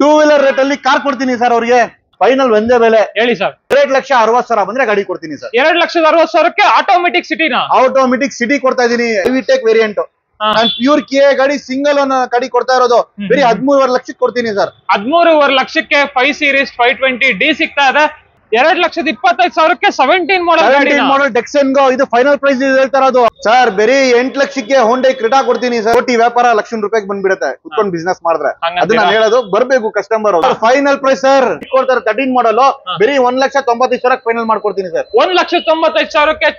Two wheeler rate ಅಲ್ಲಿ car ಕೊಡ್ತೀನಿ sir ಅವ್ರಿಗೆ. ಫೈನಲ್ ಒಂದೇ ಬೆಲೆ. ಹೇಳಿ ಸರ್ ಎರಡ್ ಲಕ್ಷ ಅರವತ್ ಸಾವಿರ ಬಂದ್ರೆ ಗಾಡಿ ಕೊಡ್ತೀನಿ ಸರ್ ಎರಡ್ ಲಕ್ಷದ ಅರವತ್ ಸಾವಿರಕ್ಕೆ ಆಟೋಮೆಟಿಕ್ ಸಿಟಿನ ಆಟೋಮೆಟಿಕ್ ಸಿಟಿ ಕೊಡ್ತಾ ಇದೀನಿ ಟೆಕ್ ವೇರಿಯಂಟ್. ನಾನ್ ಪ್ಯೂರ್ ಕೆ ಗಾಡಿ ಸಿಂಗಲ್ ಒನ್ ಗಾಡಿ ಕೊಡ್ತಾ ಇರೋದು. ಬರೀ ಹದಿಮೂರುವರೆ ಲಕ್ಷಕ್ಕೆ ಕೊಡ್ತೀನಿ ಸರ್ ಹದಿಮೂರುವರೆ ಲಕ್ಷಕ್ಕೆ five series five twenty D ಸಿಗ್ತಾ ಇದೆ. ಎರಡ್ ಲಕ್ಷದ ಇಪ್ಪತ್ತೈದು ಸಾವಿರಕ್ಕೆ ಸೆವೆಂಟೀನ್ ಮಾಡಲ್ ಮಾಡಲ್ ಡೆಕ್ಸನ್ ಗೋ ಇದು ಫೈನಲ್ ಪ್ರೈಸ್ ಹೇಳ್ತಾರ ಅದು ಸರ್ ಬರೀ ಎಂಟ್ ಲಕ್ಷಕ್ಕೆ ಹೋಂಡೆ ಕ್ರೀಡಾ ಕೊಡ್ತೀನಿ ಸರ್ ಕೋಟಿ ವ್ಯಾಪಾರ ಲಕ್ಷ ರೂಪಾಯಿಗೆ ಬಂದ್ಬಿಡುತ್ತೆ. ಕುತ್ಕೊಂಡು ಬಿಸ್ನೆಸ್ ಮಾಡಿದ್ರೆ? ಅದನ್ನ ನಾನು ಹೇಳೋದು ಬರ್ಬೇಕು ಕಸ್ಟಮರ್ ಫೈನಲ್ ಪ್ರೈಸ್ ಸರ್ ಕೊಡ್ತಾರೆ ತರ್ಟೀನ್ ಮಾಡಲ್ ಬರೀ ಒಂದ್ ಲಕ್ಷ ತೊಂಬತ್ತೈದು ಸಾವಿರ ಫೈನಲ್ ಮಾಡ್ಕೊಡ್ತೀನಿ ಸರ್ ಒಂದ್ ಲಕ್ಷ ತೊಂಬತ್ತೈದು ಸಾವಿರಕ್ಕೆ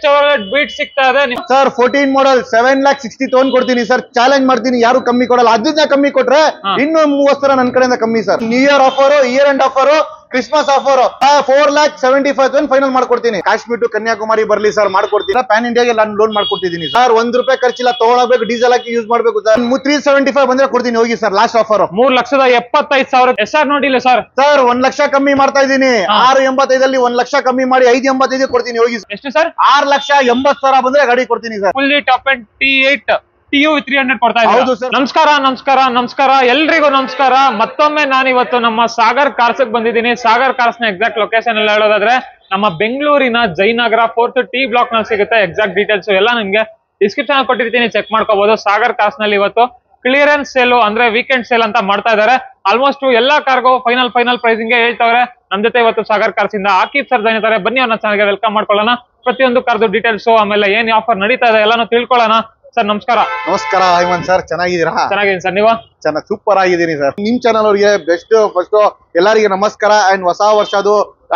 ಬೀಟ್ ಸಿಗ್ತಾ ಇದೆ sir fourteen model seven lakh sixty ತೊಗೊಂಡ್ ಕೊಡ್ತೀನಿ ಸರ್ ಚಾಲೆಂಜ್ ಮಾಡ್ತೀನಿ ಯಾರು ಕಮ್ಮಿ ಕೊಡಲ್ಲ. ಅದನ್ನ ಕಮ್ಮಿ ಕೊಟ್ರೆ ಇನ್ನೂ ಇನ್ನು ಮೂವತ್ ಸಾವಿರ ನನ್ನ ಕಡೆಯಿಂದ ಕಮ್ಮಿ sir new year offer year and offer Christmas offer four lakh seventy five thousand final ಮಾಡ್ಕೊಡ್ತೀನಿ. ಕಾಶ್ಮೀರ್ ಟು ಕನ್ಯಾಕುಮಾರಿ ಬರ್ಲಿ ಸರ್ ಮಾಡ್ಕೊಡ್ತೀನಿ. ಪ್ಯಾನ್ ಇಂಡಿಯಾಗೆ ನಾನು ಲೋನ್ ಮಾಡ್ಕೊಡ್ತಿದ್ದೀನಿ ಸರ್ ಒಂದ್ ರೂಪಾಯಿ ಖರ್ಚಿಲ್ಲ ತಗೊಳಬೇಕು ಡೀಸೆಲ್ ಹಾಕಿ ಯೂಸ್ ಮಾಡ್ಬೇಕು ಸರ್ ತ್ರೀ ಸೆವೆಂಟಿ ಫೈವ್ ಬಂದ್ರೆ ಕೊಡ್ತೀನಿ ಹೋಗಿ ಸರ್ ಲಾಸ್ಟ್ ಆಫರ್ ಮೂರ್ ಲಕ್ಷದ ಎಪ್ಪತ್ತೈದು ಸಾವಿರ. ಎಸ್ ಆರ್ ನೋಡಿಲ್ಲ ಸರ್ ಸರ್ ಒಂದ್ ಲಕ್ಷ ಕಮ್ಮಿ ಮಾಡ್ತಾ ಇದ್ದೀನಿ. ಆರು ಎಂಬತ್ತೈದಲ್ಲಿ ಒಂದ್ ಲಕ್ಷ ಕಮ್ಮಿ ಮಾಡಿ ಐದು ಎಂಬತ್ತೈದು ಕೊಡ್ತೀನಿ ಹೋಗಿ ಎಷ್ಟು ಸರ್ ಆರ್ ಲಕ್ಷ ಎಂಬತ್ ಸಾವಿರ ಬಂದ್ರೆ ಗಾಡಿ ಕೊಡ್ತೀನಿ sir fully top and T eight T U three hundred ಕೊಡ್ತಾ ಹೌದು ಇದ್ದಾರೆ ನಮಸ್ಕಾರ ನಮಸ್ಕಾರ ನಮಸ್ಕಾರ. ಎಲ್ರಿಗೂ ನಮಸ್ಕಾರ. ಮತ್ತೊಮ್ಮೆ ನಾನು ಇವತ್ತು ನಮ್ಮ ಸಾಗರ್ ಕಾರ್ಸ್ ಬಂದಿದ್ದೀನಿ. ಸಾಗರ್ ಕಾರ್ಸ್ನ ಎಕ್ಸಾಕ್ಟ್ ಲೊಕೇಶನ್ ಎಲ್ಲ ಹೇಳೋದಾದ್ರೆ ನಮ್ಮ ಬೆಂಗಳೂರಿನ ಜಯನಗರ ಫೋರ್ತ್ ಟಿ ಬ್ಲಾಕ್ನಲ್ಲಿ ಸಿಗುತ್ತೆ ಎಕ್ಸಾಕ್ಟ್ ಡೀಟೇಲ್ಸ್ ಎಲ್ಲ ನಿಮ್ಗೆ ಡಿಸ್ಕ್ರಿಪ್ಷನ್ ಕೊಟ್ಟಿರ್ತೀನಿ. ಚೆಕ್ ಮಾಡ್ಕೋಬಹುದು ಸಾಗರ್ ಕಾರ್ಸ್ನಲ್ಲಿ ಇವತ್ತು ಕ್ಲಿಯರೆನ್ಸ್ ಸೇಲ್ ಅಂದ್ರೆ ವೀಕೆಂಡ್ ಸೇಲ್ ಅಂತ ಮಾಡ್ತಾ ಇದ್ದಾರೆ. ಆಲ್ಮೋಸ್ಟ್ ಎಲ್ಲಾ ಕಾರ್ಗೂ ಫೈನಲ್ ಫೈನಲ್ ಪ್ರೈಸಿಂಗ್ ಹೇಳ್ತಾವ್ರೆ. ನಮ್ ಜೊತೆ ಇವತ್ತು ಸಾಗರ್ ಕಾರ್ಸ್ ಇಂದ ಆಕಿಬ್ ಸರ್ ಜಾಯ್ನ್ ಇದ್ದಾರೆ. ಬನ್ನಿ ಅವ್ರನ್ನ ಚಾನಲ್ಗೆ ವೆಲ್ಕಮ್ ಮಾಡ್ಕೊಳ್ಳೋಣ. ಪ್ರತಿಯೊಂದು ಕಾರ್ದು ಡೀಟೇಲ್ಸ್ ಆಮೇಲೆ ಏನ್ ಆಫರ್ ನಡೀತಾ ಇದೆ ಎಲ್ಲಾನು ತಿಳ್ಕೊಳ್ಳೋಣ. ಸರ್ ನಮಸ್ಕಾರ. ನಮಸ್ಕಾರ ಹೇಮಂತ್ ಸರ್ ಚೆನ್ನಾಗಿದ್ದೀರಾ? ಚೆನ್ನಾಗಿದ್ದೀನಿ ಸರ್ ನೀವು? ಚೆನ್ನಾಗಿ ಸೂಪರ್ ಆಗಿದ್ದೀನಿ ಸರ್. ನಿಮ್ ಚಾನಲ್ ಅವರಿಗೆ ಬೆಸ್ಟ್ ಫಸ್ಟ್ ಎಲ್ಲರಿಗೆ ನಮಸ್ಕಾರ ಅಂಡ್ ಹೊಸ ವರ್ಷದು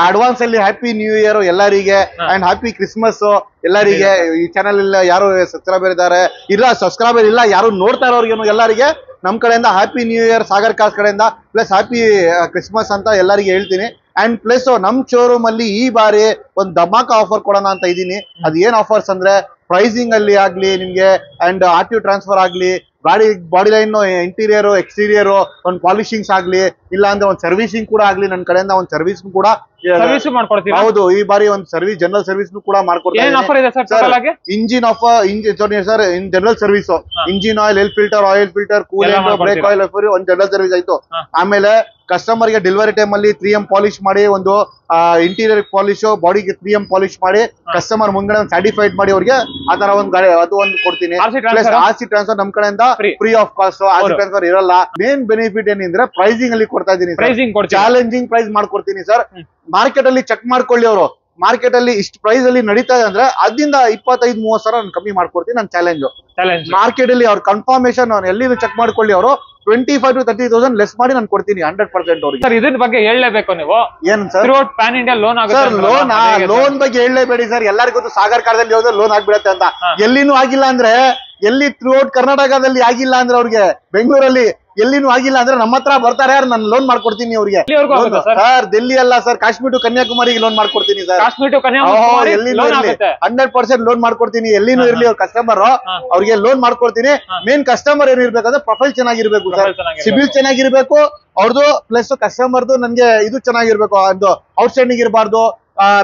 ಅಡ್ವಾನ್ಸ್ ಅಲ್ಲಿ ಹ್ಯಾಪಿ ನ್ಯೂ ಇಯರ್ ಎಲ್ಲರಿಗೆ ಅಂಡ್ ಹ್ಯಾಪಿ ಕ್ರಿಸ್ಮಸ್ ಎಲ್ಲರಿಗೆ. ಈ ಚಾನಲ್ ಇಲ್ಲ ಯಾರು ಸಬ್ಸ್ಕ್ರೈಬರ್ ಇದ್ದಾರೆ? ಇಲ್ಲ ಸಬ್ಸ್ಕ್ರೈಬರ್ ಇಲ್ಲ ಯಾರು ನೋಡ್ತಾ ಇರೋರಿಗೆ ಎಲ್ಲರಿಗೆ ನಮ್ ಕಡೆಯಿಂದ happy new year Sagar cars ಕಡೆಯಿಂದ ಪ್ಲಸ್ ಹ್ಯಾಪಿ ಕ್ರಿಸ್ಮಸ್ ಅಂತ ಎಲ್ಲರಿಗೆ ಹೇಳ್ತೀನಿ. ಅಂಡ್ ಪ್ಲಸ್ ನಮ್ ಶೋರೂಮ್ ಅಲ್ಲಿ ಈ ಬಾರಿ ಒಂದ್ ಧಮಾಕ ಆಫರ್ ಕೊಡೋಣ ಅಂತ ಇದೀನಿ ಅದ್ ಏನ್ ಆಫರ್ಸ್ ಅಂದ್ರೆ ಪ್ರೈಸಿಂಗ್ ಅಲ್ಲಿ ಆಗ್ಲಿ, ನಿಮ್ಗೆ ಅಂಡ್ ಆರ್ ಟಿ ಟ್ರಾನ್ಸ್ಫರ್ ಆಗ್ಲಿ, body body line interior exterior ಒಂದು ಪಾಲಿಶಿಂಗ್ಸ್ ಆಗ್ಲಿ ಇಲ್ಲ ಅಂದ್ರೆ ಒಂದ್ ಸರ್ವಿಸಿಂಗ್ ಕೂಡ ಆಗ್ಲಿ ನನ್ನ ಕಡೆಯಿಂದ ಒಂದು ಸರ್ವಿಸ್ ಕೂಡ ಸರ್ವಿಸ್ ಮಾಡ್ಕೊಡ್ತೀವಿ ಹೌದು ಈ ಬಾರಿ ಒಂದು ಸರ್ವಿಸ್ ಜನರಲ್ ಸರ್ವಿಸ್ ಕೂಡ ಏನ್ ಆಫರ್ ಇದೆ ಸರ್ ಟೋಟಲ್ ಆಗಿ? Engine of engine sir in general service engine oil L filter oil filter cooling brake? Oil ಒಂದ್ ಜನರಲ್ ಸರ್ವಿಸ್ ಆಯ್ತು. ಆಮೇಲೆ ಕಸ್ಟಮರ್ಗೆ ಡೆಲಿವರಿ ಟೈಮ್ ಅಲ್ಲಿ ತ್ರೀ ಎಂ ಪಾಲಿಶ್ ಮಾಡಿ ಒಂದು ಇಂಟೀರಿಯರ್ ಪಾಲಿಶ್ ಬಾಡಿಗೆ ತ್ರೀ ಎಂ ಪಾಲಿಶ್ ಮಾಡಿ ಕಸ್ಟಮರ್ ಮುಂಗಡೆ ಒಂದು ಸ್ಯಾಟಿಫೈಡ್ ಮಾಡಿ ಅವ್ರಿಗೆ ಆ ತರ ಒಂದ್ ಗಾಡಿ ಅದು ಒಂದು ಕೊಡ್ತೀನಿ. ಆರ್ ಸಿ ಟ್ರಾನ್ಸ್ಫರ್ ನಮ್ ಕಡೆಯಿಂದ. Free of cost R C. Transfer ಇರಲ್ಲ. ಮೇನ್ ಬೆನಿಫಿಟ್ ಏನಿದ್ರೆ ಪ್ರೈಸಿಂಗ್ ಅಲ್ಲಿ ಕೊಡ್ತಾ ಇದೀನಿ ಚಾಲೆಂಜಿಂಗ್ ಪ್ರೈಸ್ ಮಾಡ್ಕೊಡ್ತೀನಿ ಸರ್. ಮಾರ್ಕೆಟ್ ಅಲ್ಲಿ ಚೆಕ್ ಮಾಡ್ಕೊಳ್ಳಿ ಅವರು. ಮಾರ್ಕೆಟ್ ಅಲ್ಲಿ ಇಷ್ಟು ಪ್ರೈಸ್ ಅಲ್ಲಿ ನಡೀತಾ ಇದೆ ಅಂದ್ರೆ ಅದರಿಂದ ಇಪ್ಪತ್ತೈದು ಮೂವತ್ ಸಾವಿರ ನಾನು ಕಮ್ಮಿ ಮಾಡ್ಕೊಡ್ತೀನಿ ನನ್ನ ಚಾಲೆಂಜ್ ಚಾಲೆಂಜ್ ಮಾರ್ಕೆಟ್ ಅಲ್ಲಿ ಅವ್ರ ಕನ್ಫರ್ಮೇಶನ್ ಎಲ್ಲಿ ಚೆಕ್ ಮಾಡ್ಕೊಳ್ಳಿ ಅವರು twenty five to thirty thousand less ಮಾಡಿ ನಾನು ಕೊಡ್ತೀನಿ ಹಂಡ್ರೆಡ್ ಪರ್ಸೆಂಟ್ ಅವ್ರಿಗೆ. ಸರ್ ಇದ್ರ ಬಗ್ಗೆ ಹೇಳಲೇಬೇಕು ನೀವು. ಏನ್ ಸರ್ ಪ್ಯಾನ್ ಇಂಡಿಯಾ ಲೋನ್ ಆಗುತ್ತೆ ಸರ್ ಲೋನ್? ಲೋನ್ ಬಗ್ಗೆ ಹೇಳಲೇಬೇಡಿ ಸರ್ ಎಲ್ಲರಿಗೂ ಸಾಗರ್ ಕಾರ್ದಲ್ಲಿ ಹೋದ್ರೆ ಲೋನ್ ಆಗ್ಬಿಡತ್ತೆ ಅಂತ. ಎಲ್ಲಿನೂ ಆಗಿಲ್ಲ ಅಂದ್ರೆ ಎಲ್ಲಿ ಥ್ರೂಔಟ್ ಕರ್ನಾಟಕದಲ್ಲಿ ಆಗಿಲ್ಲ ಅಂದ್ರೆ ಅವ್ರಿಗೆ ಬೆಂಗಳೂರಲ್ಲಿ ಎಲ್ಲಿನೂ ಆಗಿಲ್ಲ ಅಂದ್ರೆ ನಮ್ಮ ಹತ್ರ ಬರ್ತಾರೆ ನಾನು ಲೋನ್ ಮಾಡ್ಕೊಡ್ತೀನಿ ಅವ್ರಿಗೆ. ಎಲ್ಲಿವರೆಗೂ ಆಗುತ್ತೆ ಸರ್? ಸರ್ ಡೆಲ್ಲಿ ಅಲ್ಲ ಸರ್ ಕಾಶ್ಮೀರ್ ಟು ಕನ್ಯಾಕುಮಾರಿಗೆ ಲೋನ್ ಮಾಡ್ಕೊಡ್ತೀನಿ sir. Kashmir to Kanyakumari loan ಆಗುತ್ತೆ. ಹಂಡ್ರೆಡ್ ಪರ್ಸೆಂಟ್ ಲೋನ್ ಮಾಡ್ಕೊಡ್ತೀನಿ ಎಲ್ಲಿನೂ ಇರ್ಲಿ ಅವ್ರ ಕಸ್ಟಮರ್ ಹಾ. ಅವ್ರಿಗೆ ಲೋನ್ ಮಾಡ್ಕೊಡ್ತೀನಿ. ಹಾ. ಮೇನ್ ಕಸ್ಟಮರ್ ಏನಿರ್ಬೇಕಂದ್ರೆ ಪ್ರೊಫೈಲ್ ಚೆನ್ನಾಗಿರ್ಬೇಕು ಸರ್. Profile ಚೆನ್ನಾಗಿರ್ಬೇಕು. ಸಿಬಿಲ್ ಚೆನ್ನಾಗಿರ್ಬೇಕು. ಅವ್ರದ್ದು ಪ್ಲಸ್ ಕಸ್ಟಮರ್ದು ನನ್ಗೆ ಇದು ಚೆನ್ನಾಗಿರ್ಬೇಕು. ಒಂದು ಔಟ್ಸ್ಟ್ಯಾಂಡಿಂಗ್ ಇರಬಾರ್ದು.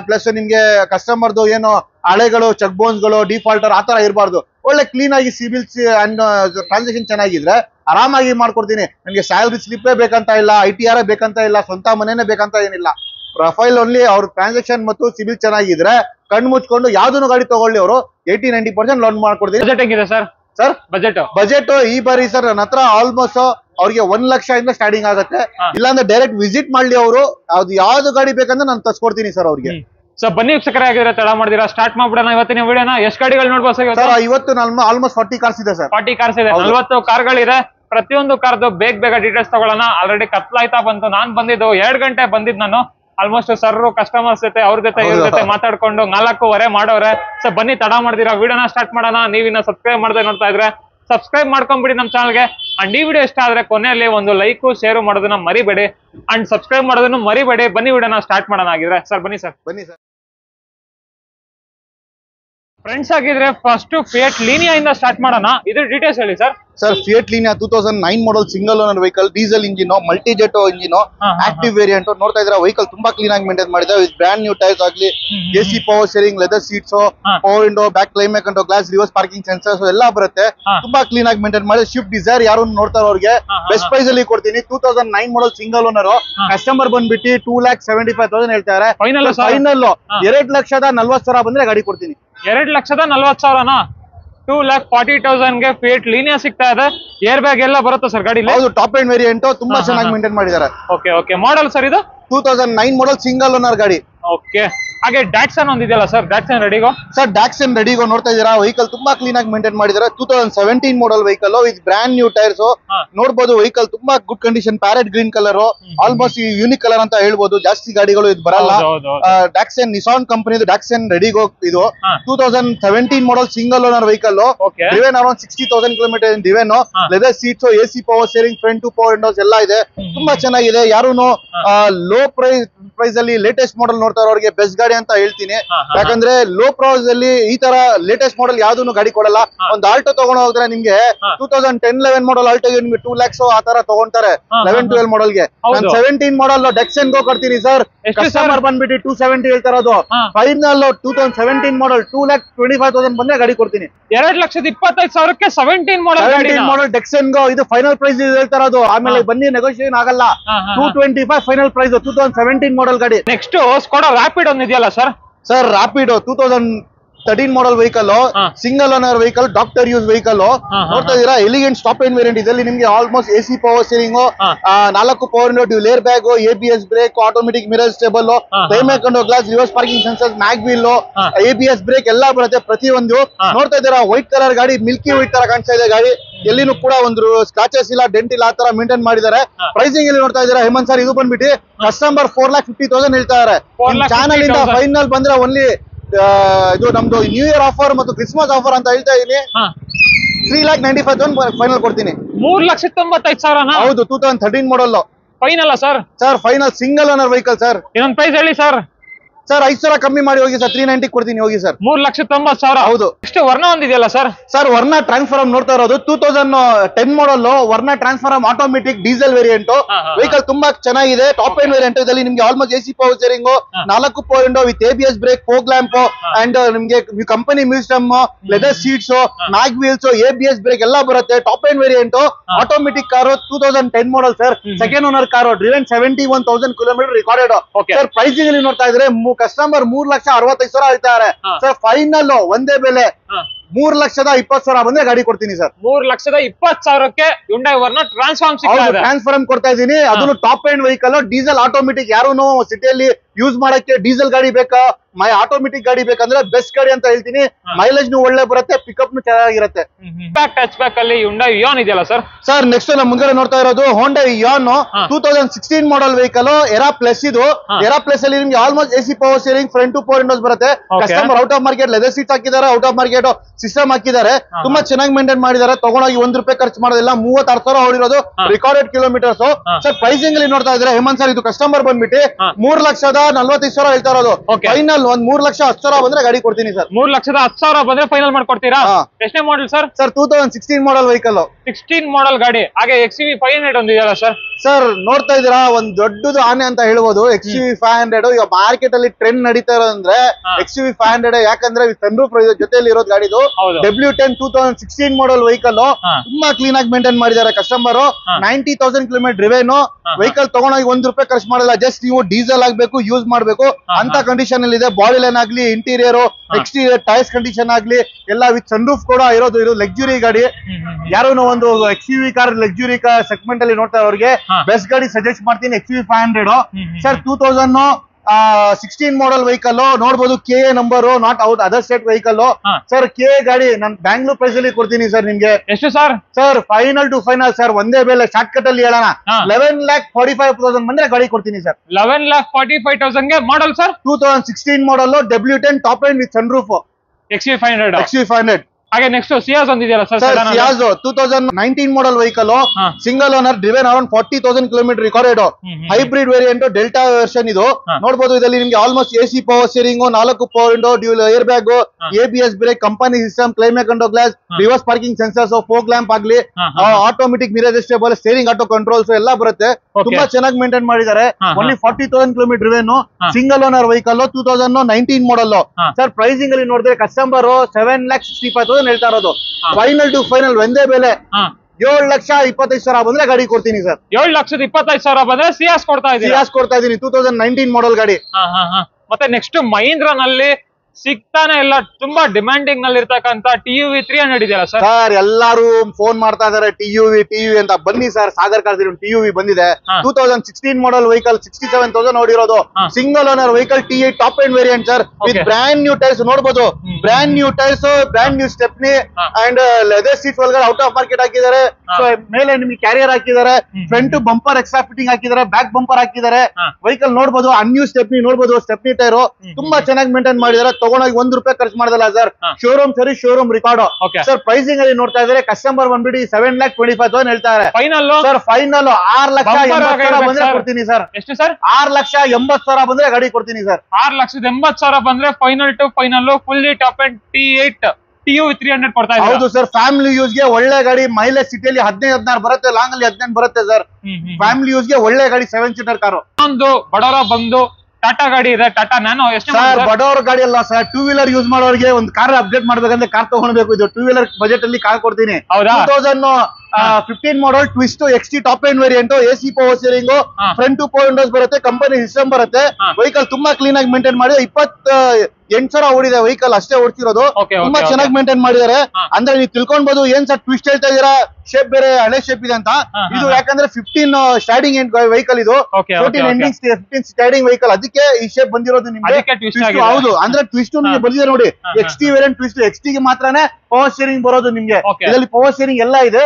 ಪ್ಲಸ್ ನಿಮ್ಗೆ ಕಸ್ಟಮರ್ದು ಏನು ಹಳೆಗಳು ಚೆಕ್ಗಳು ಡಿಫಾಲ್ಟರ್ ಆ ತರ ಇರಬಾರ್ದು. ಒಳ್ಳೆ ಕ್ಲೀನ್ ಆಗಿ ಸಿಬಿಲ್ಸ್ ಅಂಡ್ ಟ್ರಾನ್ಸಾಕ್ಷನ್ ಚೆನ್ನಾಗಿದ್ರೆ ಆರಾಮಾಗಿ ಮಾಡ್ಕೊಡ್ತೀನಿ. ನನಗೆ ಸ್ಯಾಲ್ರಿ ಸ್ಲಿಪ್ಪೇ ಬೇಕಂತ ಇಲ್ಲ ಐ ಟಿ ಆರ್ ಬೇಕಂತ ಇಲ್ಲ ಸ್ವಂತ ಮನೆನೇ ಬೇಕಂತ ಏನಿಲ್ಲ. ಪ್ರೊಫೈಲ್ ಓನ್ಲಿ ಅವ್ರ ಟ್ರಾನ್ಸಾಕ್ಷನ್ ಮತ್ತು ಸಿಬಿಲ್ ಚೆನ್ನಾಗಿದ್ರೆ ಕಣ್ಣು ಮುಚ್ಕೊಂಡು ಯಾವ್ದನ್ನು ಗಾಡಿ ತಗೊಳ್ಳಿ ಅವರು ಏಯ್ಟಿ ನೈಂಟಿ ಪರ್ಸೆಂಟ್ ಲೋನ್ ಮಾಡ್ಕೊಡ್ತೀನಿ. ಬಜೆಟ್ ಹೆಂಗಿದೆ ಸರ್ ಸರ್ ಬಜೆಟ್ ಬಜೆಟ್ ಈ ಬಾರಿ ಸರ್ ನನ್ನ ಹತ್ರ ಆಲ್ಮೋಸ್ಟ್ ಅವ್ರಿಗೆ ಒಂದ್ ಲಕ್ಷ ಇಂದ ಸ್ಟಾರ್ಟಿಂಗ್ ಆಗುತ್ತೆ. ಇಲ್ಲಾಂದ್ರೆ ಡೈರೆಕ್ಟ್ ವಿಸಿಟ್ ಮಾಡ್ಲಿ ಅವರು. ಅದು ಯಾವ್ದು ಗಾಡಿ ಬೇಕಂದ್ರೆ ನಾನು ತರ್ಸ್ಕೊಡ್ತೀನಿ ಸರ್ ಅವ್ರಿಗೆ. ಸೊ ಬನ್ನಿ ವೀಕ್ಷಕರೇ ಆಗಿದ್ರೆ ತಡ ಮಾಡಿದಿರಾ ಸ್ಟಾರ್ಟ್ ಮಾಡ್ಬಿಡೋಣ. ಇವತ್ತಿನ ವಿಡಿಯೋನ ಎಷ್ಟು ಗಾಡಿಗಳು ನೋಡ್ಬೋದು ಸರ್ ಸರ್ ಇವತ್ತು ನಾನು ಆಲ್ಮೋಸ್ಟ್ ಫಾರ್ಟಿ ಕಾರ್ಸ್ ಇದೆ ಸರ್ ಫಾರ್ಟಿ ಕಾರ್ಸ್ ಇದೆ. ನಲ್ವತ್ತು ಕಾರ್ಗಳಿದೆ ಪ್ರತಿಯೊಂದು ಕಾರ್ದು ಬೇಗ ಬೇಗ ಡೀಟೇಲ್ಸ್ ತಗೊಳ್ಳೋಣ. ಆಲ್ರೆಡಿ ಕತ್ಲಾಯ್ತಾ ಬಂತು. ನಾನ್ ಬಂದಿದ್ದು ಎರಡ್ ಗಂಟೆ ಬಂದಿದ್ ನಾನು. ಆಲ್ಮೋಸ್ಟ್ ಸರ್ ಕಸ್ಟಮರ್ಸ್ ಜೊತೆ ಅವ್ರ ಜೊತೆ ಇವ್ರ. ಜೊತೆ ಮಾತಾಡ್ಕೊಂಡು ನಾಲ್ಕೂವರೆ ಮಾಡೋರೆ. ಸೊ ಬನ್ನಿ ತಡ ಮಾಡ್ದಿರಾ ವಿಡಿಯೋನ ಸ್ಟಾರ್ಟ್ ಮಾಡೋಣ. ನೀವಿನ್ನ ಸಬ್ಸ್ಕ್ರೈಬ್ ಮಾಡದೆ ನೋಡ್ತಾ ಇದ್ರೆ. ಸಬ್ಸ್ಕ್ರೈಬ್ ಮಾಡ್ಕೊಂಡ್ಬಿಡಿ ನಮ್ಮ ಚಾನಲ್ಗೆ. ಅಂಡ್ ಈ ವಿಡಿಯೋ ಇಷ್ಟ ಆದ್ರೆ ಕೊನೆಯಲ್ಲಿ ಒಂದು ಲೈಕು ಶೇರು ಮಾಡೋದನ್ನ ಮರಿಬೇಡಿ. ಅಂಡ್ ಸಬ್ಸ್ಕ್ರೈಬ್ ಮಾಡೋದನ್ನು ಮರಿಬೇಡಿ. ಬನ್ನಿ ವಿಡಿಯೋನ ಸ್ಟಾರ್ಟ್ ಮಾಡೋಣ ಆಗಿದ್ರೆ ಸರ್ ಬನ್ನಿ ಸರ್ ಬನ್ನಿ ಸರ್ ಫ್ರೆಂಡ್ಸ್ ಆಗಿದ್ರೆ ಫಸ್ಟ್ ಫಿಯಟ್ ಲೀನಿಯಾ ಇಂದ ಸ್ಟಾರ್ಟ್ ಮಾಡೋಣ. ಇದ್ರ ಡೀಟೇಲ್ಸ್ ಹೇಳಿ sir sir Fiat Linea two thousand nine model single owner vehicle diesel engine multi jet engine active variant ನೋಡ್ತಾ ಇದ್ರೆ ವೆಹಿಕಲ್ ತುಂಬಾ ಕ್ಲೀನ್ ಆಗಿ ಮೇಂಟೈನ್ ಮಾಡಿದೆ. ವಿತ್ ಬ್ರಾಂಡ್ ನ್ಯೂ ಟೈರ್ಸ್ ಆಗ್ಲಿ A C power steering leather seats. Power window back climate control glass reverse parking sensors ಎಲ್ಲ ಬರುತ್ತೆ. ತುಂಬಾ clean ಆಗಿ ಮೇಂಟೈನ್ ಮಾಡಿ ಶಿಫ್ಟ್ ಡಿಸೈರ್ ಯಾರು ನೋಡ್ತಾರ ಅವ್ರಿಗೆ ಬೆಸ್ಟ್ ಪ್ರೈಸ್ ಅಲ್ಲಿ ಕೊಡ್ತೀನಿ. Two thousand nine model single owner customer ಬಂದ್ಬಿಟ್ಟು two lakh seventy five thousand ಹೇಳ್ತಾರೆ ಫೈನಲ್. ಎರಡ್ ಲಕ್ಷದ ನಲ್ವತ್ತು ಸಾವಿರ ಬಂದ್ರೆ ಗಾಡಿ ಕೊಡ್ತೀನಿ. ಎರಡ್ ಲಕ್ಷದ ನಲ್ವತ್ ಸಾವಿರನಾ? ಟೂ ಲ್ಯಾಕ್ ಫಾರ್ಟಿ ತೌಸಂಡ್ಗೆ ಫಿಯಟ್ ಲೀನಿಯಾ ಸಿಗ್ತಾ ಇದೆ. ಏರ್ ಬ್ಯಾಗ್ ಎಲ್ಲ ಬರುತ್ತೆ ಸರ್ ಗಾಡಿ ಹೌದು ಟಾಪ್ ಎಂಡ್ ವೇರಿಯಂಟ್ ತುಂಬಾ ಚೆನ್ನಾಗಿ. ಮೇಂಟೈನ್ ಮಾಡಿದ್ದಾರೆ. ಓಕೆ ಓಕೆ ಮಾಡಲ್ ಸರ್ ಇದು? Two thousand nine model single owner ಗಾಡಿ. ಓಕೆ ಹಾಗೆ ಡ್ಯಾಕ್ಸನ್ ಒಂದಿದೆಯಲ್ಲ ಸರ್ ಡ್ಯಾಕ್ಸನ್ ರೆಡಿಗೋ ಸರ್ ಡ್ಯಾಕ್ಸನ್ ರೆಡಿಗೋ ನೋಡ್ತಾ ಇದೀರಾ ವೆಹಿಕಲ್ ತುಂಬಾ ಕ್ಲೀನ್ ಆಗಿ ಮೇಂಟೈನ್ ಮಾಡಿದ್ದಾರೆ. Two thousand seventeen model vehicle with brand new tyres ಹಾ. ನೋಡಬಹುದು ವೆಹಿಕಲ್ ತುಂಬಾ good condition parrot green colour almost unique colour ಅಂತ ಹೇಳ್ಬೋದು. ಜಾಸ್ತಿ ಗಾಡಿಗಳು ಇದು ಬರಲ್ಲ. ಹೌದು, ಹೌದು, ಡ್ಯಾಕ್ಸನ್ ನಿಸಾನ್ ಕಂಪನಿ ಡ್ಯಾಕ್ಸನ್ ರೆಡಿಗೋ ಇದು. ಹಾ. Two thousand seventeen model single owner vehicle driven around sixty thousand kilometre driven ಹಾ. Leather seats A C power steering front two power windows ಎಲ್ಲ ಇದೆ. ತುಂಬಾ ಚೆನ್ನಾಗಿದೆ. ಯಾರು ಲೋ ಪ್ರೈಸ್ ಪ್ರೈಸ್ ಅಲ್ಲಿ ಲೇಟೆಸ್ಟ್ ಮಾಡೆಲ್ ನೋಡ್ತಾರೆ ಅವ್ರಿಗೆ ಬೆಸ್ಟ್ ಗಾಡಿ ಅಂತ ಹೇಳ್ತೀನಿ. ಯಾಕಂದ್ರೆ ಲೋ ಪ್ರೈಸ್ ಅಲ್ಲಿ ಈ ತರ ಲೇಟೆಸ್ಟ್ ಮಾಡೆಲ್ ಯಾವ್ದು ಗಾಡಿ ಕೊಡಲ್ಲ. ಒಂದ್ ಆಲ್ಟೋ ತಗೊಂಡ್ ಹೋದ್ರೆ ನಿಮ್ಗೆ. Two thousand ten eleven model ಆಲ್ಟೋಗೆ ನಿಮ್ಗೆ ಟೂ ಲ್ಯಾಕ್ಸ್ ಆ ತರ ತಗೊಂತಾರೆ. ಲೆವೆನ್ ಟ್ವೆಲ್ ಮಾಡಲ್ಗೆ ಹೌದು. ನಾನು ಸೆವೆಂಟೀನ್ ಮಾಡಲ್ ಡೆಕ್ಸನ್ ಗೋ ಕೊಡ್ತೀನಿ ಸರ್ ಕಸ್ಟಮರ್ ಬಂದ್ಬಿಟ್ಟು ಟೂ ಸೆವೆಂಟಿ ಹೇಳ್ತಾರ ಅದು final two thousand seventeen model two lakh twenty five thousand ಬಂದ್ರೆ ಗಾಡಿ ಕೊಡ್ತೀನಿ. ಎರಡ್ ಲಕ್ಷದ ಇಪ್ಪತ್ತೈದು ಸಾವಿರಕ್ಕೆ ಸೆವೆಂಟೀನ್ ಮಾಡಲ್ ಮಾಡಲ್ ಡೆಕ್ಸನ್ ಗೋ ಇದು ಫೈನಲ್ ಪ್ರೈಸ್ ಹೇಳ್ತಾರ ಅದು ಆಮೇಲೆ ಬನ್ನಿ ನೆಗೋಷಿಯೇಷನ್ ಆಗಲ್ಲ. Two twenty five final price two thousand seventeen model ಗಾಡಿ. Next Skoda Rapid ಒಂದಿದೆಯಲ್ಲ sir sir Rapid two thousand thirteen model vehicle. Single owner vehicle doctor use vehicle ನೋಡ್ತಾ ಇದೀರಾ elegant stop and variant ಇದರಲ್ಲಿ ನಿಮ್ಗೆ almost A C power steering ನಾಲ್ಕು power window air bag A B S brake automatic mirror stable time climate control glass reverse parking sensor mag wheel. A B S brake ಎಲ್ಲ ಬರುತ್ತೆ ಪ್ರತಿಯೊಂದು. ನೋಡ್ತಾ ಇದೀರಾ white colour ಗಾಡಿ milky white ತರ ಕಾಣಿಸ್ತಾ ಇದೆ ಗಾಡಿ. ಎಲ್ಲಿನೂ ಕೂಡ ಒಂದು ಸ್ಕ್ರಾಚಸ್ ಇಲ್ಲ ಡೆಂಟ್ ಇಲ್ಲ ಆ ತರ ಮೇಂಟೈನ್ ಮಾಡಿದ್ದಾರೆ. ಪ್ರೈಸಿಂಗ್ ಇಲ್ಲಿ ನೋಡ್ತಾ ಇದೀರಾ ಹೇಮಂತ್ ಸರ್ ಇದು ಬಂದ್ಬಿಟ್ಟು customer four lakh fifty thousand ಹೇಳ್ತಾ ಇದಾರೆ 4,50,000 ಚಾನಲ್ ಇಂದ ಫೈನಲ್ ಬಂದ್ರೆ ಓನ್ಲಿ ಇದು ನಮ್ದು ನ್ಯೂ ಇಯರ್ ಆಫರ್ ಮತ್ತು ಕ್ರಿಸ್ಮಸ್ ಆಫರ್ ಅಂತ ಹೇಳ್ತಾ ಇದೀನಿ three lakh ninety five thousand final ಕೊಡ್ತೀನಿ. ಮೂರ್ ಲಕ್ಷ ತೊಂಬತ್ತೈದು ಸಾವಿರ ಹೌದು two thousand thirteen model final sir sir final single owner vehicle sir ಇನ್ನೊಂದ್ ಪ್ರೈಸ್ ಹೇಳಿ ಸರ್ ಸರ್ ಐದು ಸಾವಿರ ಕಮ್ಮಿ ಮಾಡಿ ಹೋಗಿ ಸರ್ ತ್ರೀ ನೈಂಟಿ ಕೊಡ್ತೀನಿ ಹೋಗಿ ಸರ್ ಮೂರ್ ಲಕ್ಷ ತೊಂಬತ್ ಸಾವಿರ. ಹೌದು. ಎಷ್ಟು ವರ್ಣ ಒಂದಿದೆಯಲ್ಲ ಸರ್ ಸರ್ ವರ್ಣ ಟ್ರಾನ್ಸ್ಫಾರ್ಮ್ ನೋಡ್ತಾ ಇರೋದು two thousand ten model Verna transform automatic diesel variant. Vehicle ತುಂಬಾ ಚೆನ್ನಾಗಿದೆ. ಟಾಪ್ ಎಂಡ್ ವೇರಿಯಂಟ್ ಇದರಲ್ಲಿ ನಿಮ್ಗೆ almost A C power steering. ನಾಲ್ಕು power with A B S brake fog lamp and ನಿಮ್ಗೆ company museum leather seats mag wheels A B S brake ಎಲ್ಲ ಬರುತ್ತೆ. Top end variant automatic car two thousand ten model sir second owner car driven seventy one thousand kilometre recorded. Sir pricing ಅಲ್ಲಿ ನೋಡ್ತಾ ಇದ್ರೆ customer ಮೂರ್ ಲಕ್ಷ ಅರವತ್ತೈದು ಸಾವಿರ ಹೇಳ್ತಾರೆ. Sir final ಒಂದೇ ಬೆಲೆ. ಮೂರ್ ಲಕ್ಷದ ಇಪ್ಪತ್ತು ಸಾವಿರ ಬಂದ್ರೆ ಗಾಡಿ ಕೊಡ್ತೀನಿ ಸರ್ ಮೂರ್ ಲಕ್ಷದ ಇಪ್ಪತ್ ಸಾವಿರಕ್ಕೆ ಟ್ರಾನ್ಸ್ಫಾರ್ಮ್ ಟ್ರಾನ್ಸ್ಫಾರ್ಮ್ ಕೊಡ್ತಾ ಇದೀನಿ ಅದನ್ನು top end vehicle diesel automatic ಯಾರು ಸಿಟಿಯಲ್ಲಿ ಯೂಸ್ ಮಾಡಕ್ಕೆ ಡೀಸೆಲ್ ಗಾಡಿ ಬೇಕಾ? ಮೈ ಆಟೋಮೆಟಿಕ್ ಗಾಡಿ ಬೇಕಂದ್ರೆ ಬೆಸ್ಟ್ ಗಾಡಿ ಅಂತ ಹೇಳ್ತೀನಿ. ಮೈಲೇಜ್ ಒಳ್ಳೆ ಬರುತ್ತೆ ಪಿಕಪ್ ನು ಚೆನ್ನಾಗಿರುತ್ತೆ. ಬ್ಯಾಕ್ ಟಚ್ ಬ್ಯಾಕ್ ಅಲ್ಲಿ ಹುಂಡಾ ಯೋನ್ ಇದೆಯಲ್ಲ ಸರ್ ಸರ್ ನೆಕ್ಸ್ಟ್ ನಮ್ ಮುಂದೆ ನೋಡ್ತಾ ಇರೋದು Honda Eon. Two thousand sixteen model vehicle Era Plus ಇದು. ಎರಾ ಪ್ಲಸ್ ಅಲ್ಲಿ ನಿಮ್ಗೆ almost AC power steering front two four windows ಬರುತ್ತೆ. Customer out of market leather seat ಹಾಕಿದ್ದಾರೆ ಔಟ್ ಆಫ್ ಮಾರ್ಕೆಟ್ ಸಿಸ್ಟಮ್ ಹಾಕಿದ್ದಾರೆ. ತುಂಬಾ ಚೆನ್ನಾಗಿ ಮೇಂಟೈನ್ ಮಾಡಿದ್ದಾರೆ. ತಗೊಂಡೋಗಿ ಒಂದ್ ರೂಪಾಯಿ ಖರ್ಚು ಮಾಡೋದಿಲ್ಲ ಮೂವತ್ತಾರು ಸಾವಿರ ಹೊಡಿರೋದು ರೆಕಾರ್ಡೆಡ್ ಕಿಲೋಮೀಟರ್ಸ್ ಸರ್ ಪ್ರೈಸಿಂಗ್ ಅಲ್ಲಿ ನೋಡ್ತಾ ಇದ್ರೆ ಹೇಮಂತ್ ಸರ್ ಇದು ಕಸ್ಟಮರ್ ಬಂದ್ಬಿಟ್ಟು. ಮೂರ್ ಲಕ್ಷದ ನಲ್ವತ್ತೈದು ಸಾವಿರ ಹೇಳ್ತಾ ಇರೋದು. Okay. ಒಂದ್ ಮೂರ್ ಲಕ್ಷ ಹತ್ತು ಸಾವಿರ ಬಂದ್ರೆ ಗಾಡಿ ಕೊಡ್ತೀನಿ ಸರ್. ಮೂರ್ ಲಕ್ಷದ ಹತ್ತು ಸಾವಿರ ಬಂದ್ರೆ ಫೈನಲ್ ಮಾಡ್ಕೊಡ್ತೀರಾ? ಹಾ. ಎಷ್ಟನೇ model sir? Sir two thousand sixteen model vehicle sixteen model ಗಾಡಿ. ಹಾಗೆ ಎಕ್ಸ್ ವಿ ಫೈವ್ ಹಂಡ್ರೆಡ್ ಒಂದಿದೆಯಲ್ಲ ಸರ್? ಸರ್ ನೋಡ್ತಾ ಇದೀರಾ ಒಂದ್ ದೊಡ್ಡದು ಆನೆ ಅಂತ ಹೇಳ್ಬೋದು. ಎಕ್ಸ್ ಯು ಫೈವ್ ಹಂಡ್ರೆಡ್ ಈಗ ಮಾರ್ಕೆಟ್ ಅಲ್ಲಿ ಟ್ರೆಂಡ್ ನಡೀತಾ ಇರೋದಂದ್ರೆ ಹಾ. X U V five hundred ಯಾಕಂದ್ರೆ ಸನ್ರೂಫ್ ಜೊತೆಲಿ ಇರೋದು ಗಾಡಿ ಇದು W ten two thousand sixteen model vehicle ಹಾ. ತುಂಬಾ ಕ್ಲೀನ್ ಆಗಿ ಮೇಂಟೈನ್ ಮಾಡಿದ್ದಾರೆ ಕಸ್ಟಮರ್ ಹಾ. ನೈಂಟಿ ತೌಸಂಡ್ ಕಿಲೋಮೀಟರ್ ರಿವೇನು ಹಾ. ವೆಹಿಕಲ್ ತಗೊಂಡೋಗಿ ಒಂದ್ ರೂಪಾಯಿ ಖರ್ಚು ಮಾಡಲ್ಲ. ಜಸ್ಟ್ ನೀವು ಡೀಸೆಲ್ ಆಗ್ಬೇಕು ಯೂಸ್ ಮಾಡ್ಬೇಕು. ಹಾ, ಅಂತ ಕಂಡೀಷನ್ ಅಲ್ಲಿ ಇದೆ. ಬಾಡಿ ಲೈನ್ ಆಗ್ಲಿ ಇಂಟೀರಿಯರ್ ಎಕ್ಸ್ಟೀರಿಯರ್ ಟೈರ್ಸ್ ಕಂಡೀಷನ್ ಆಗ್ಲಿ ಎಲ್ಲ ವಿತ್ ಸನ್ರೂಫ್ ಕೂಡ ಇರೋದು ಇದು ಲಕ್ಸುರಿ ಗಾಡಿ. ಯಾರೋ ಒಂದು X U V car luxury car segment ಅಲ್ಲಿ ನೋಡ್ತಾರೆ ಅವ್ರಿಗೆ ಬೆಸ್ಟ್ ಗಾಡಿ ಸಜೆಸ್ಟ್ ಮಾಡ್ತೀನಿ X U five hundred sir two thousand sixteen model vehicle ನೋಡ್ಬೋದು K A number not out other state vehicle sir K ಗಾಡಿ ನಾನು ಬ್ಯಾಂಗ್ಳೂರ್ ಪ್ರೈಸ್ ಅಲ್ಲಿ ಕೊಡ್ತೀನಿ ಸರ್ ನಿಮ್ಗೆ. ಎಷ್ಟು sir sir final to final sir ಒಂದೇ ಬೆಲೆ ಶಾರ್ಟ್ ಕಟ್ ಅಲ್ಲಿ ಹೇಳೋಣ. Eleven lakh forty five thousand ಬಂದ್ರೆ ಗಾಡಿ ಕೊಡ್ತೀನಿ sir eleven lakh forty five ತೌಸಂಡ್ಗೆ model sir two thousand sixteen model W ten top end with sunroof X five hundred X five hundred ಹಾಗೆ next Ciaz ಒಂದಿದೆಯಲ್ಲ sir Ciaz two thousand nineteen model vehicle single owner driven around forty thousand kilometre recorded hmm. Hybrid variant Delta version ಇದು. ನೋಡಬಹುದು ಇದರಲ್ಲಿ ನಿಮ್ಗೆ almost A C power steering ನಾಲ್ಕು power window dual air bag. A B S brake company system climate control glass. Reverse parking sensors fog lamp ಆಗ್ಲಿ. Automatic mirror adjustable steering auto controls ಎಲ್ಲ ಬರುತ್ತೆ. ತುಂಬಾ ಚೆನ್ನಾಗಿ ಮೇಂಟೈನ್ ಮಾಡಿದ್ದಾರೆ. Only forty thousand kilometre driven single owner vehicle two thousand nineteen model sir pricing ಅಲ್ಲಿ ನೋಡಿದ್ರೆ customer seven lakh sixty five thousand ಹೇಳ್ತಾ ಇರೋದು. ಫೈನಲ್ ಟು ಫೈನಲ್ ಒಂದೇ ಬೆಲೆ. ಏಳು ಲಕ್ಷ ಇಪ್ಪತ್ತೈದು ಸಾವಿರ ಬಂದ್ರೆ ಗಾಡಿ ಕೊಡ್ತೀನಿ ಸರ್. ಏಳು ಲಕ್ಷದ ಇಪ್ಪತ್ತೈದು ಸಾವಿರ ಬಂದ್ರೆ ಸಿಯಾಸ್ ಕೊಡ್ತಾ ಇದ್ದೀನಿ ಸಿಯಾಸ್ ಕೊಡ್ತಾ ಇದೀನಿ ಟೂ ತೌಸಂಡ್ ನೈನ್ಟೀನ್ ಮಾಡಲ್ ಗಾಡಿ. ಮತ್ತೆ ನೆಕ್ಸ್ಟ್ ಮಹೀಂದ್ರನಲ್ಲಿ ಸಿಗ್ತಾನೆ ಇಲ್ಲ ತುಂಬಾ ಡಿಮ್ಯಾಂಡಿಂಗ್ನಲ್ಲಿ ಇರ್ತಕ್ಕಂತ T U V three hundred ಇದೆಯಲ್ಲ ಸರ್? ಸರ್ ಎಲ್ಲರೂ ಫೋನ್ ಮಾಡ್ತಾ ಇದಾರೆ T U V T U ಅಂತ. ಬನ್ನಿ ಸರ್ ಸಾಗರ್ ಕಾಲದಲ್ಲಿ ಟಿ ಯು ವಿ ಬಂದಿದೆ. ಹಾ. Two thousand sixteen model vehicle sixty seven thousand ನೋಡಿರೋದು. ಹಾ. Single owner vehicle T eight top end variant sir with Okay. Brand new tyres ನೋಡಬಹುದು brand brand new tyres brand new stepney ಹಾ. And leather seat ಒಳಗಡೆ out of market ಹಾಕಿದ್ದಾರೆ. ಹಾ. ಮೇಲೆ ನಿಮ್ಗೆ carrier ಹಾಕಿದ್ದಾರೆ. ಹ್ಮ್. ಫ್ರಂಟ್ ಬಂಪರ್ ಎಕ್ಸ್ಟ್ರಾ ಫಿಟ್ಟಿಂಗ್ ಹಾಕಿದ್ದಾರೆ. ಬ್ಯಾಕ್ ಬಂಪರ್ ಹಾಕಿದ್ದಾರೆ. ಹಾ. ವೆಹಿಕಲ್ ನೋಡಬಹುದು ಅನ್ಯೂ ಸ್ಟೆಪ್ನಿ ನೋಡಬಹುದು ಸ್ಟೆಪ್ನಿ ಟೈರ್ ತುಂಬಾ ಚೆನ್ನಾಗಿ ಮೇಂಟೈನ್ ಮಾಡಿದ್ದಾರೆ. ತಗೊಂಡೋಗಿ ಒಂದ್ ರೂಪಾಯಿ ಖರ್ಚು ಮಾಡಿದಲ್ಲ ಸರ್. ಶೋರೂಮ್ ಸರಿ ಶೋರೂಮ್ ರಿಕಾರ್ಡ್. ಸರ್ ಪ್ರೈಸಿಂಗ್ ಅಲ್ಲಿ ನೋಡ್ತಾ ಇದ್ರೆ ಕಸ್ಟಮರ್ ಬಂದ್ಬಿಟ್ಟು seven lakh twenty five thousand ಹೇಳ್ತಾರೆ ಫೈನಲ್ ಸರ್ ಫೈನಲ್ ಆರ್ ಲಕ್ಷ ಸಾವಿರ ಬಂದ್ರೆ ಕೊಡ್ತೀನಿ ಸರ್. ಎಷ್ಟು ಸರ್? ಆರ್ ಲಕ್ಷ ಎಂಬತ್ ಸಾವಿರ ಬಂದ್ರೆ ಗಾಡಿ ಕೊಡ್ತೀನಿ ಸರ್. ಆರ್ ಲಕ್ಷದ ಎಂಬತ್ ಸಾವಿರ ಬಂದ್ರೆ final to final fully top end T eight three hundred ಕೊಡ್ತಾ ಹೌದು ಸರ್ ಫ್ಯಾಮಿಲಿ ಯೂಸ್ಗೆ ಒಳ್ಳೆ ಗಾಡಿ ಮೈಲೇಜ್ ಸಿಟಿಯಲ್ಲಿ ಹದಿನೈದು ಹದಿನಾರು ಬರುತ್ತೆ ಲಾಂಗ್ ಅಲ್ಲಿ ಹದಿನೆಂಟು ಬರುತ್ತೆ ಸರ್. ಫ್ಯಾಮಿಲಿ ಯೂಸ್ಗೆ ಒಳ್ಳೆ ಗಾಡಿ ಸೆವೆನ್ ಸೀಟರ್ ಕಾರು ಒಂದು ಬಡವರ ಬಂದು ಟಾಟಾ ಗಾಡಿ ಇದೆ ಟಾಟಾ ನಾನು ಎಷ್ಟು ಬಡವರ ಗಾಡಿ ಅಲ್ಲ ಸರ್. ಟೂ ವೀಲರ್ ಯೂಸ್ ಮಾಡೋರಿಗೆ ಒಂದು ಕಾರ್ ಅಪ್ಡೇಟ್ ಮಾಡ್ಬೇಕಂದ್ರೆ ಕಾರ್ ತಗೊಳ್ಬೇಕು. ಇದು ಟೂ ವೀಲರ್ ಬಜೆಟ್ ಅಲ್ಲಿ ಕಾರ್ ಕೊಡ್ತೀನಿ. ಹೌದಾ? Two thousand fifteen model twist X T top end variant A C power steering front two power windows ಬರುತ್ತೆ ಕಂಪನಿ ಸಿಸ್ಟಮ್ ಬರುತ್ತೆ. ವೆಹಿಕಲ್ ತುಂಬಾ ಕ್ಲೀನ್ ಆಗಿ ಮೇಂಟೈನ್ ಮಾಡಿ ಇಪ್ಪತ್ ಎಂಟ್ ಸಾವಿರ ಓಡಿದೆ ವೆಹಿಕಲ್ ಅಷ್ಟೇ ಓಡಿಸಿರೋದು. ತುಂಬಾ ಚೆನ್ನಾಗಿ. ಮೇಂಟೈನ್ ಮಾಡಿದ್ದಾರೆ. ಅಂದ್ರೆ ನೀವು ತಿಳ್ಕೊಳ್ಬಹುದು ಏನ್ ಸರ್ ಟ್ವಿಸ್ಟ್ ಹೇಳ್ತಾ ಇದೀರಾ ಶೇಪ್ ಬೇರೆ ಹಳೆ ಶೇಪ್ ಇದೆ ಅಂತ. ಇದು. ಯಾಕಂದ್ರೆ ಫಿಫ್ಟೀನ್ ಸ್ಟಾರ್ಟಿಂಗ್ ವೆಹಿಕಲ್ ಇದು. Fourteen. Ending fifteen starting vehicle ಅದಕ್ಕೆ ಈ ಶೇಪ್ ಬಂದಿರೋದು ನಿಮ್ಗೆ. ಹೌದು. ಅಂದ್ರೆ ಟ್ವಿಸ್ಟ್ ನೀವು. ಬಂದಿದೆ ನೋಡಿ. X T variant twist X ಟಿಗೆ ಮಾತ್ರನೇ ಪವರ್ ಶೇರಿಂಗ್ ಬರೋದು ನಿಮ್ಗೆ. ಇದರಲ್ಲಿ ಪವರ್ ಶೇರಿಂಗ್ ಎಲ್ಲ ಇದೆ.